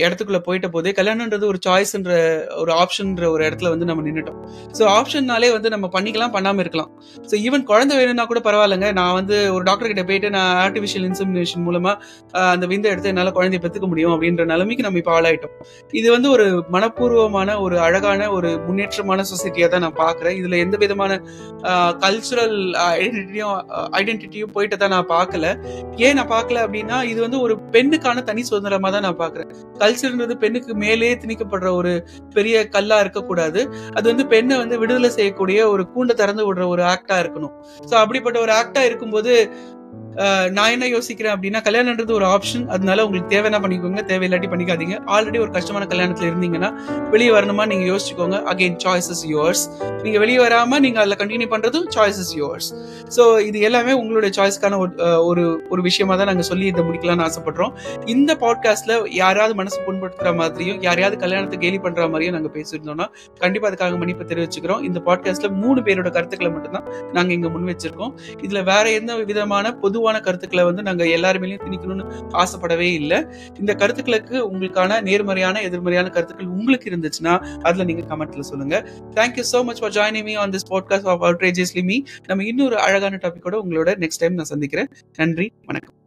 இடத்துக்குள்ள போயிட்ட போதே கல்யாணம்ன்றது ஒரு சாய்ஸ்ன்ற ஒரு ஆப்ஷன்ன்ற ஒரு இடத்துல வந்து நம்ம நின்னுட்டோம். ஸோ ஆப்ஷன்னாலே வந்து நம்ம பண்ணிக்கலாம் பண்ணாம இருக்கலாம். ஸோ ஈவன் குழந்தை வேணும்னா கூட பரவாயில்லைங்க. நான் வந்து ஒரு டாக்டர் கிட்ட போயிட்டு நான் ஆர்டிபிஷியல் இன்சமினேஷன் மூலமா அந்த விந்த எடுத்து என்னால் குழந்தைய பெற்றுக்க முடியும் அப்படின்ற நிலைமைக்கு நம்ம இப்போ ஆளாயிட்டோம். இது வந்து ஒரு மனப்பூர்வமான ஒரு அழகான ஒரு முன்னேற்றமான சொசைட்டியா தான் நான் பாக்குறேன் இதுல எந்த விதமான கல்ச்சுரல் ஐடென்டிட்டியும் ஐடென்டிட்டியும் போயிட்டு தான் நான் பார்க்கல. ஏன் நான் பார்க்கல அப்படின்னா இது வந்து ஒரு பெண்ணுக்கான தனி சுதந்திரமா தான் நான் பார்க்குறேன். கல்ச்சர்ன்றது பெண்ணுக்கு மேலே திணிக்கப்படுற ஒரு பெரிய கல்லா இருக்கக்கூடாது. அது வந்து பெண்ணை வந்து விடுதலை செய்யக்கூடிய ஒரு கூண்டை திறந்து விடுற ஒரு ஆக்டா இருக்கணும். சோ அப்படிப்பட்ட ஒரு ஆக்டா இருக்கும்போது நான் என்ன யோசிக்கிறேன் அப்படின்னா கல்யாணம்ன்றது ஒரு ஆப்ஷன் அதனால உங்களுக்கு தேவைன்னா பண்ணிக்கோங்க தேவையில்லாட்டி பண்ணிக்காதீங்க. ஆல்ரெடி ஒரு கஷ்டமான கல்யாணத்துல இருந்தீங்கன்னா வெளியே வரணுமா நீங்க யோசிச்சுக்கோங்க. அகைன் சாய்ஸ் இஸ் யோர்ஸ் நீங்க வெளியே வராம நீங்க அதில் கண்டினியூ பண்றதும் சாய்ஸ் இஸ் யோர்ஸ் ஸோ இது எல்லாமே உங்களுடைய சாய்ஸ்க்கான ஒரு ஒரு ஒரு விஷயமா தான் நாங்கள் சொல்லி இதை முடிக்கலாம்னு ஆசைப்படுறோம். இந்த பாட்காஸ்ட்ல யாராவது மனசு புண்படுத்துற மாதிரியும் யாரையாவது கல்யாணத்தை கேலி பண்ற மாதிரியும் நாங்கள் பேசியிருந்தோம்னா கண்டிப்பா அதுக்காக மன்னிப்பு தெரிவிச்சுக்கிறோம். இந்த பாட்காஸ்ட்ல மூணு பேரோட கருத்துக்களை மட்டும்தான் நாங்கள் இங்க முன் வச்சிருக்கோம். இதுல வேற எந்த விதமான பொதுவான கருத்துக்களை வந்து நாங்க எல்லாருமேலயும் திணிக்கணும்னு ஆசைப்படவே இல்லை. இந்த கருத்துக்களுக்கு உங்களுக்கான நேர்மறையான எதிர்மறையான கருத்துக்கள் உங்களுக்கு இருந்துச்சுன்னா அதுல நீங்க கமெண்ட்ல சொல்லுங்க. Thank you so much for joining me on this podcast of outrageously me நம்ம இன்னொரு அழகான டாபிக்கோட உங்களோட நெக்ஸ்ட் டைம் நான் சந்திக்கிறேன். நன்றி வணக்கம்.